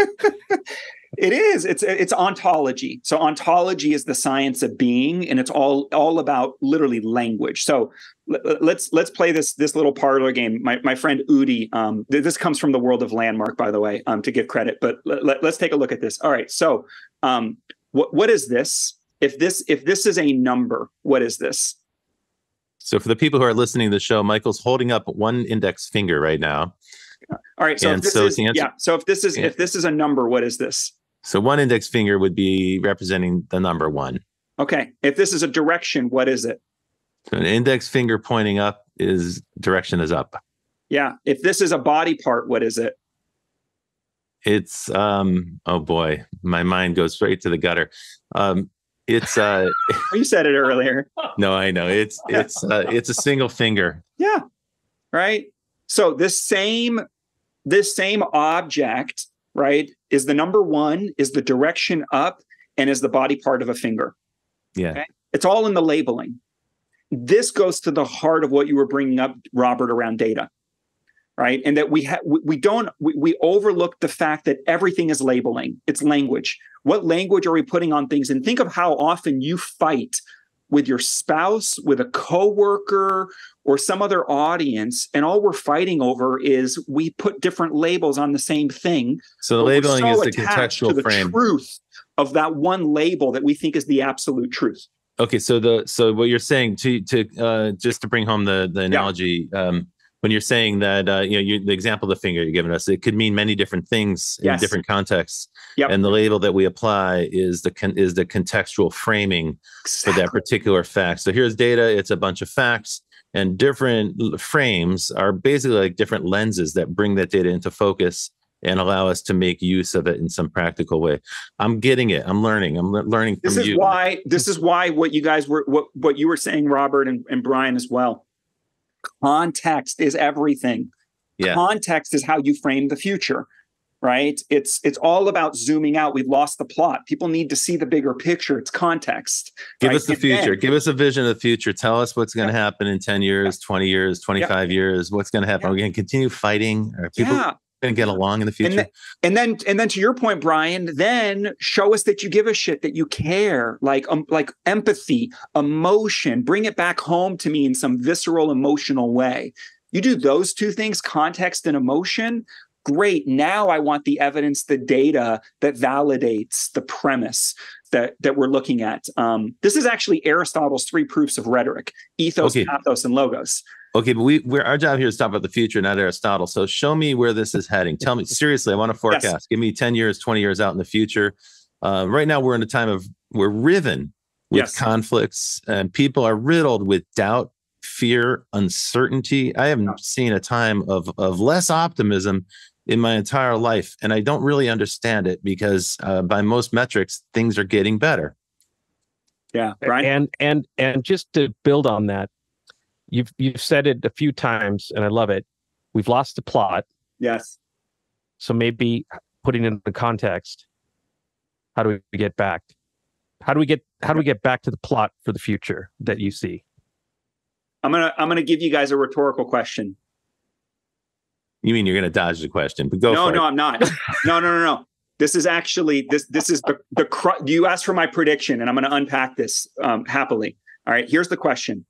it is. It's it's ontology. So ontology is the science of being, and it's all all about literally language. So let's let's play this this little parlor game. My my friend Udi, um, this comes from the world of landmark, by the way, um, to give credit. But let, us take a look at this. All right, so um, what what is this? If this if this is a number, what is this? So for the people who are listening to the show, Michael's holding up one index finger right now. All right, so and if this so is, answer, yeah, so if this is yeah. if this is a number, what is this? So one index finger would be representing the number one. Okay, if this is a direction, what is it? So an index finger pointing up is direction is up. Yeah. If this is a body part, what is it? It's um oh boy, my mind goes straight to the gutter. Um it's uh <laughs> you said it earlier. No, I know. It's it's uh, it's a single finger. Yeah. Right? So this same this same object, right, is the number 1 is the direction up and is the body part of a finger. Yeah. Okay? It's all in the labeling this goes to the heart of what you were bringing up, Robert, around data, right? And that we have we don't we, we overlook the fact that everything is labeling. It's language. What language are we putting on things? And think of how often you fight with your spouse, with a coworker, or some other audience, and all we're fighting over is we put different labels on the same thing. So the labeling so is the contextual the frame. Truth of that one label that we think is the absolute truth. Okay, so the so what you're saying to to uh, just to bring home the the analogy, yeah. um, when you're saying that uh, you know you, the example of the finger you're giving us, it could mean many different things yes. in different contexts. Yep. And the label that we apply is the con- is the contextual framing exactly. for that particular fact. So here's data; it's a bunch of facts, and different frames are basically like different lenses that bring that data into focus and allow us to make use of it in some practical way. I'm getting it. I'm learning. I'm le- learning this is you. why this is why what you guys were what what you were saying, Robert and, and Brian as well. Context is everything. Yeah. Context is how you frame the future right it's it's all about zooming out we've lost the plot people need to see the bigger picture it's context give right? us the and future then, give us a vision of the future tell us what's going to yeah. happen in 10 years 20 years 25 yeah. years what's going to happen yeah. are we going to continue fighting are people yeah going to get along in the future. And, th- and, then, and then to your point, Brian, then show us that you give a shit, that you care, like, um, like empathy, emotion. Bring it back home to me in some visceral, emotional way. You do those two things, context and emotion. Great. Now I want the evidence, the data that validates the premise that that we're looking at. Um, this is actually Aristotle's three proofs of rhetoric: ethos, okay. pathos, and logos. Okay, but we we're our job here is to talk about the future, not Aristotle. So show me where this is heading. Tell me seriously. I want to forecast. Yes. Give me ten years, twenty years out in the future. Uh, right now, we're in a time of we're riven with yes. conflicts, and people are riddled with doubt, fear, uncertainty. I haven't seen a time of of less optimism in my entire life, and I don't really understand it because uh, by most metrics, things are getting better. Yeah, Brian? and and and just to build on that, you've you've said it a few times and I love it. We've lost the plot. Yes. So maybe putting in the context, how do we get back? How do we get how do we get back to the plot for the future that you see? I'm gonna I'm gonna give you guys a rhetorical question. You mean you're gonna dodge the question? But go. For it. No, no, it. I'm not. no, no, no, no. This is actually this this is the the you asked for my prediction, and I'm going to unpack this um, happily. All right, here's the question: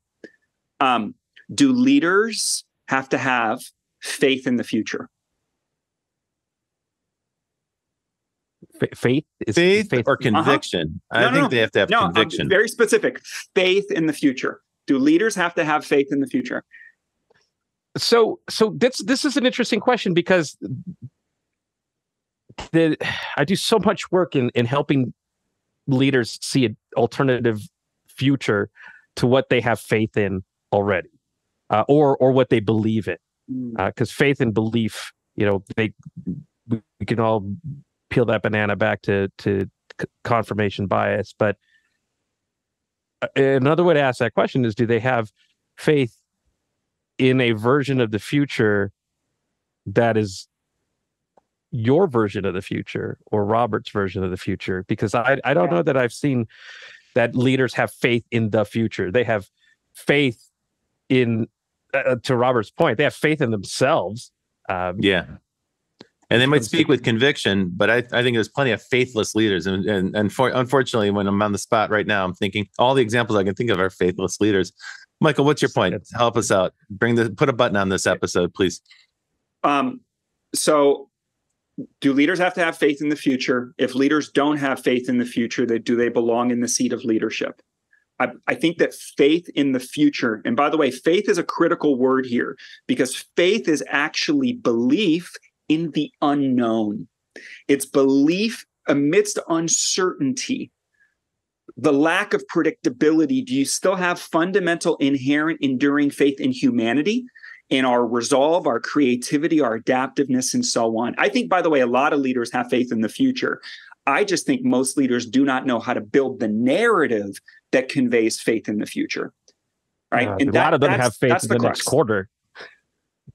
um, do leaders have to have faith in the future? faith is faith, faith or uh-huh. conviction. Uh-huh. I no, think no, they have to have no, conviction. very specific. Faith in the future. Do leaders have to have faith in the future? So, so this this is an interesting question because the I do so much work in in helping leaders see an alternative future to what they have faith in already, uh, or or what they believe in, because mm. uh, faith and belief, you know, they we can all peel that banana back to to confirmation bias, but uh, another way to ask that question is: Do they have faith in a version of the future that is your version of the future or Robert's version of the future? Because I I don't know that I've seen that leaders have faith in the future. They have faith in uh, uh, to Robert's point, they have faith in themselves. Um, yeah. And they might speak with conviction, but I, I think there's plenty of faithless leaders. And, and, and for, unfortunately, when I'm on the spot right now, I'm thinking all the examples I can think of are faithless leaders. Michael, what's your point? Help us out. Bring the put a button on this episode, please. Um, so do leaders have to have faith in the future? If leaders don't have faith in the future, they, do they belong in the seat of leadership? I, I, think that faith in the future, and by the way, faith is a critical word here because faith is actually belief in the unknown. It's belief amidst uncertainty, the lack of predictability. Do you still have fundamental, inherent, enduring faith in humanity? in our resolve, our creativity, our adaptiveness, and so on. I think, by the way, a lot of leaders have faith in the future. I just think most leaders do not know how to build the narrative that conveys faith in the future. Right. And a that, lot of them have faith in the, the next quarter.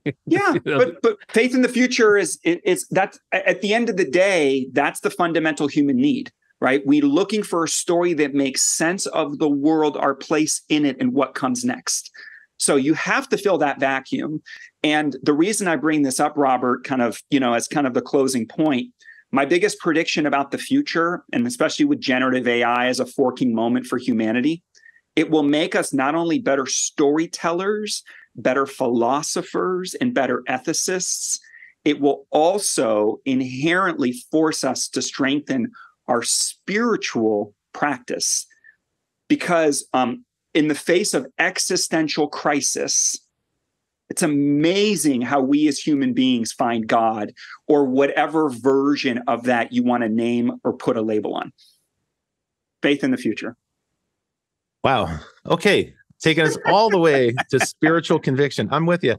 <laughs> yeah, <laughs> but but faith in the future is it, it's that's at the end of the day, that's the fundamental human need, right? We're looking for a story that makes sense of the world, our place in it, and what comes next. So you have to fill that vacuum. And the reason I bring this up, Robert, kind of, you know, as kind of the closing point, my biggest prediction about the future, and especially with generative AI as a forking moment for humanity, it will make us not only better storytellers, better philosophers, and better ethicists, it will also inherently force us to strengthen our spiritual practice. Because um, in the face of existential crisis, it's amazing how we as human beings find God or whatever version of that you want to name or put a label on. Faith in the future. Wow. Okay. Taking us all the way to spiritual conviction. I'm with you.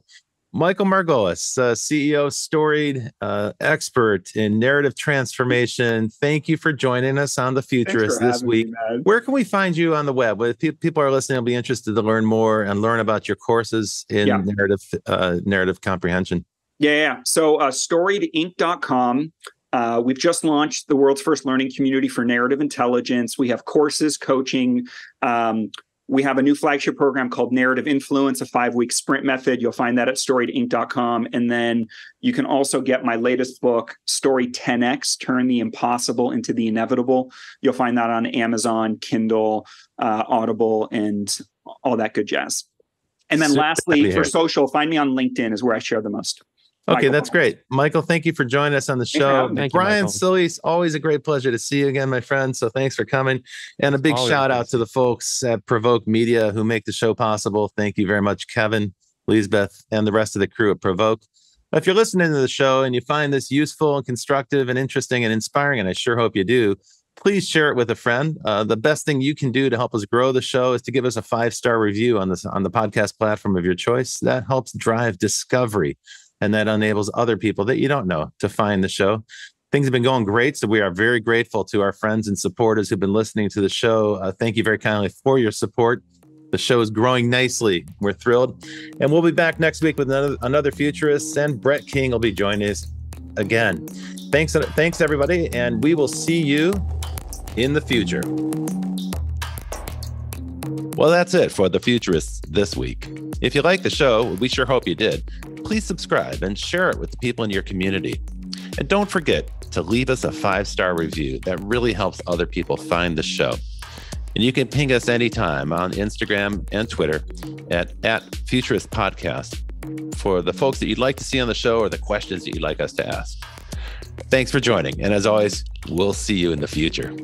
Michael Margolis, uh, CEO, storied uh, expert in narrative transformation. Thank you for joining us on the Futurist this week. Me, Where can we find you on the web? If people are listening, they'll be interested to learn more and learn about your courses in yeah. narrative uh, narrative comprehension. Yeah, yeah. So uh, storiedinc.com. Uh, we've just launched the world's first learning community for narrative intelligence. We have courses, coaching, um, we have a new flagship program called Narrative Influence, a five week sprint method. You'll find that at storiedinc.com. And then you can also get my latest book, Story 10X Turn the Impossible into the Inevitable. You'll find that on Amazon, Kindle, uh, Audible, and all that good jazz. And then Super lastly, for social, find me on LinkedIn, is where I share the most. Okay, Michael. that's great. Michael, thank you for joining us on the show. Thank Brian Solis, always a great pleasure to see you again, my friend. So thanks for coming. And a big always shout out to the folks at Provoke Media who make the show possible. Thank you very much, Kevin, Lisbeth, and the rest of the crew at Provoke. If you're listening to the show and you find this useful and constructive and interesting and inspiring, and I sure hope you do, please share it with a friend. Uh, the best thing you can do to help us grow the show is to give us a five star review on this on the podcast platform of your choice. That helps drive discovery and that enables other people that you don't know to find the show. Things have been going great. So we are very grateful to our friends and supporters who've been listening to the show. Uh, thank you very kindly for your support. The show is growing nicely. We're thrilled. And we'll be back next week with another, another futurist, and Brett King will be joining us again. Thanks, thanks everybody, and we will see you in the future. Well, that's it for the Futurists this week. If you like the show, we sure hope you did please subscribe and share it with the people in your community. And don't forget to leave us a five star review. That really helps other people find the show. And you can ping us anytime on Instagram and Twitter at, at Futurist Podcast for the folks that you'd like to see on the show or the questions that you'd like us to ask. Thanks for joining. And as always, we'll see you in the future.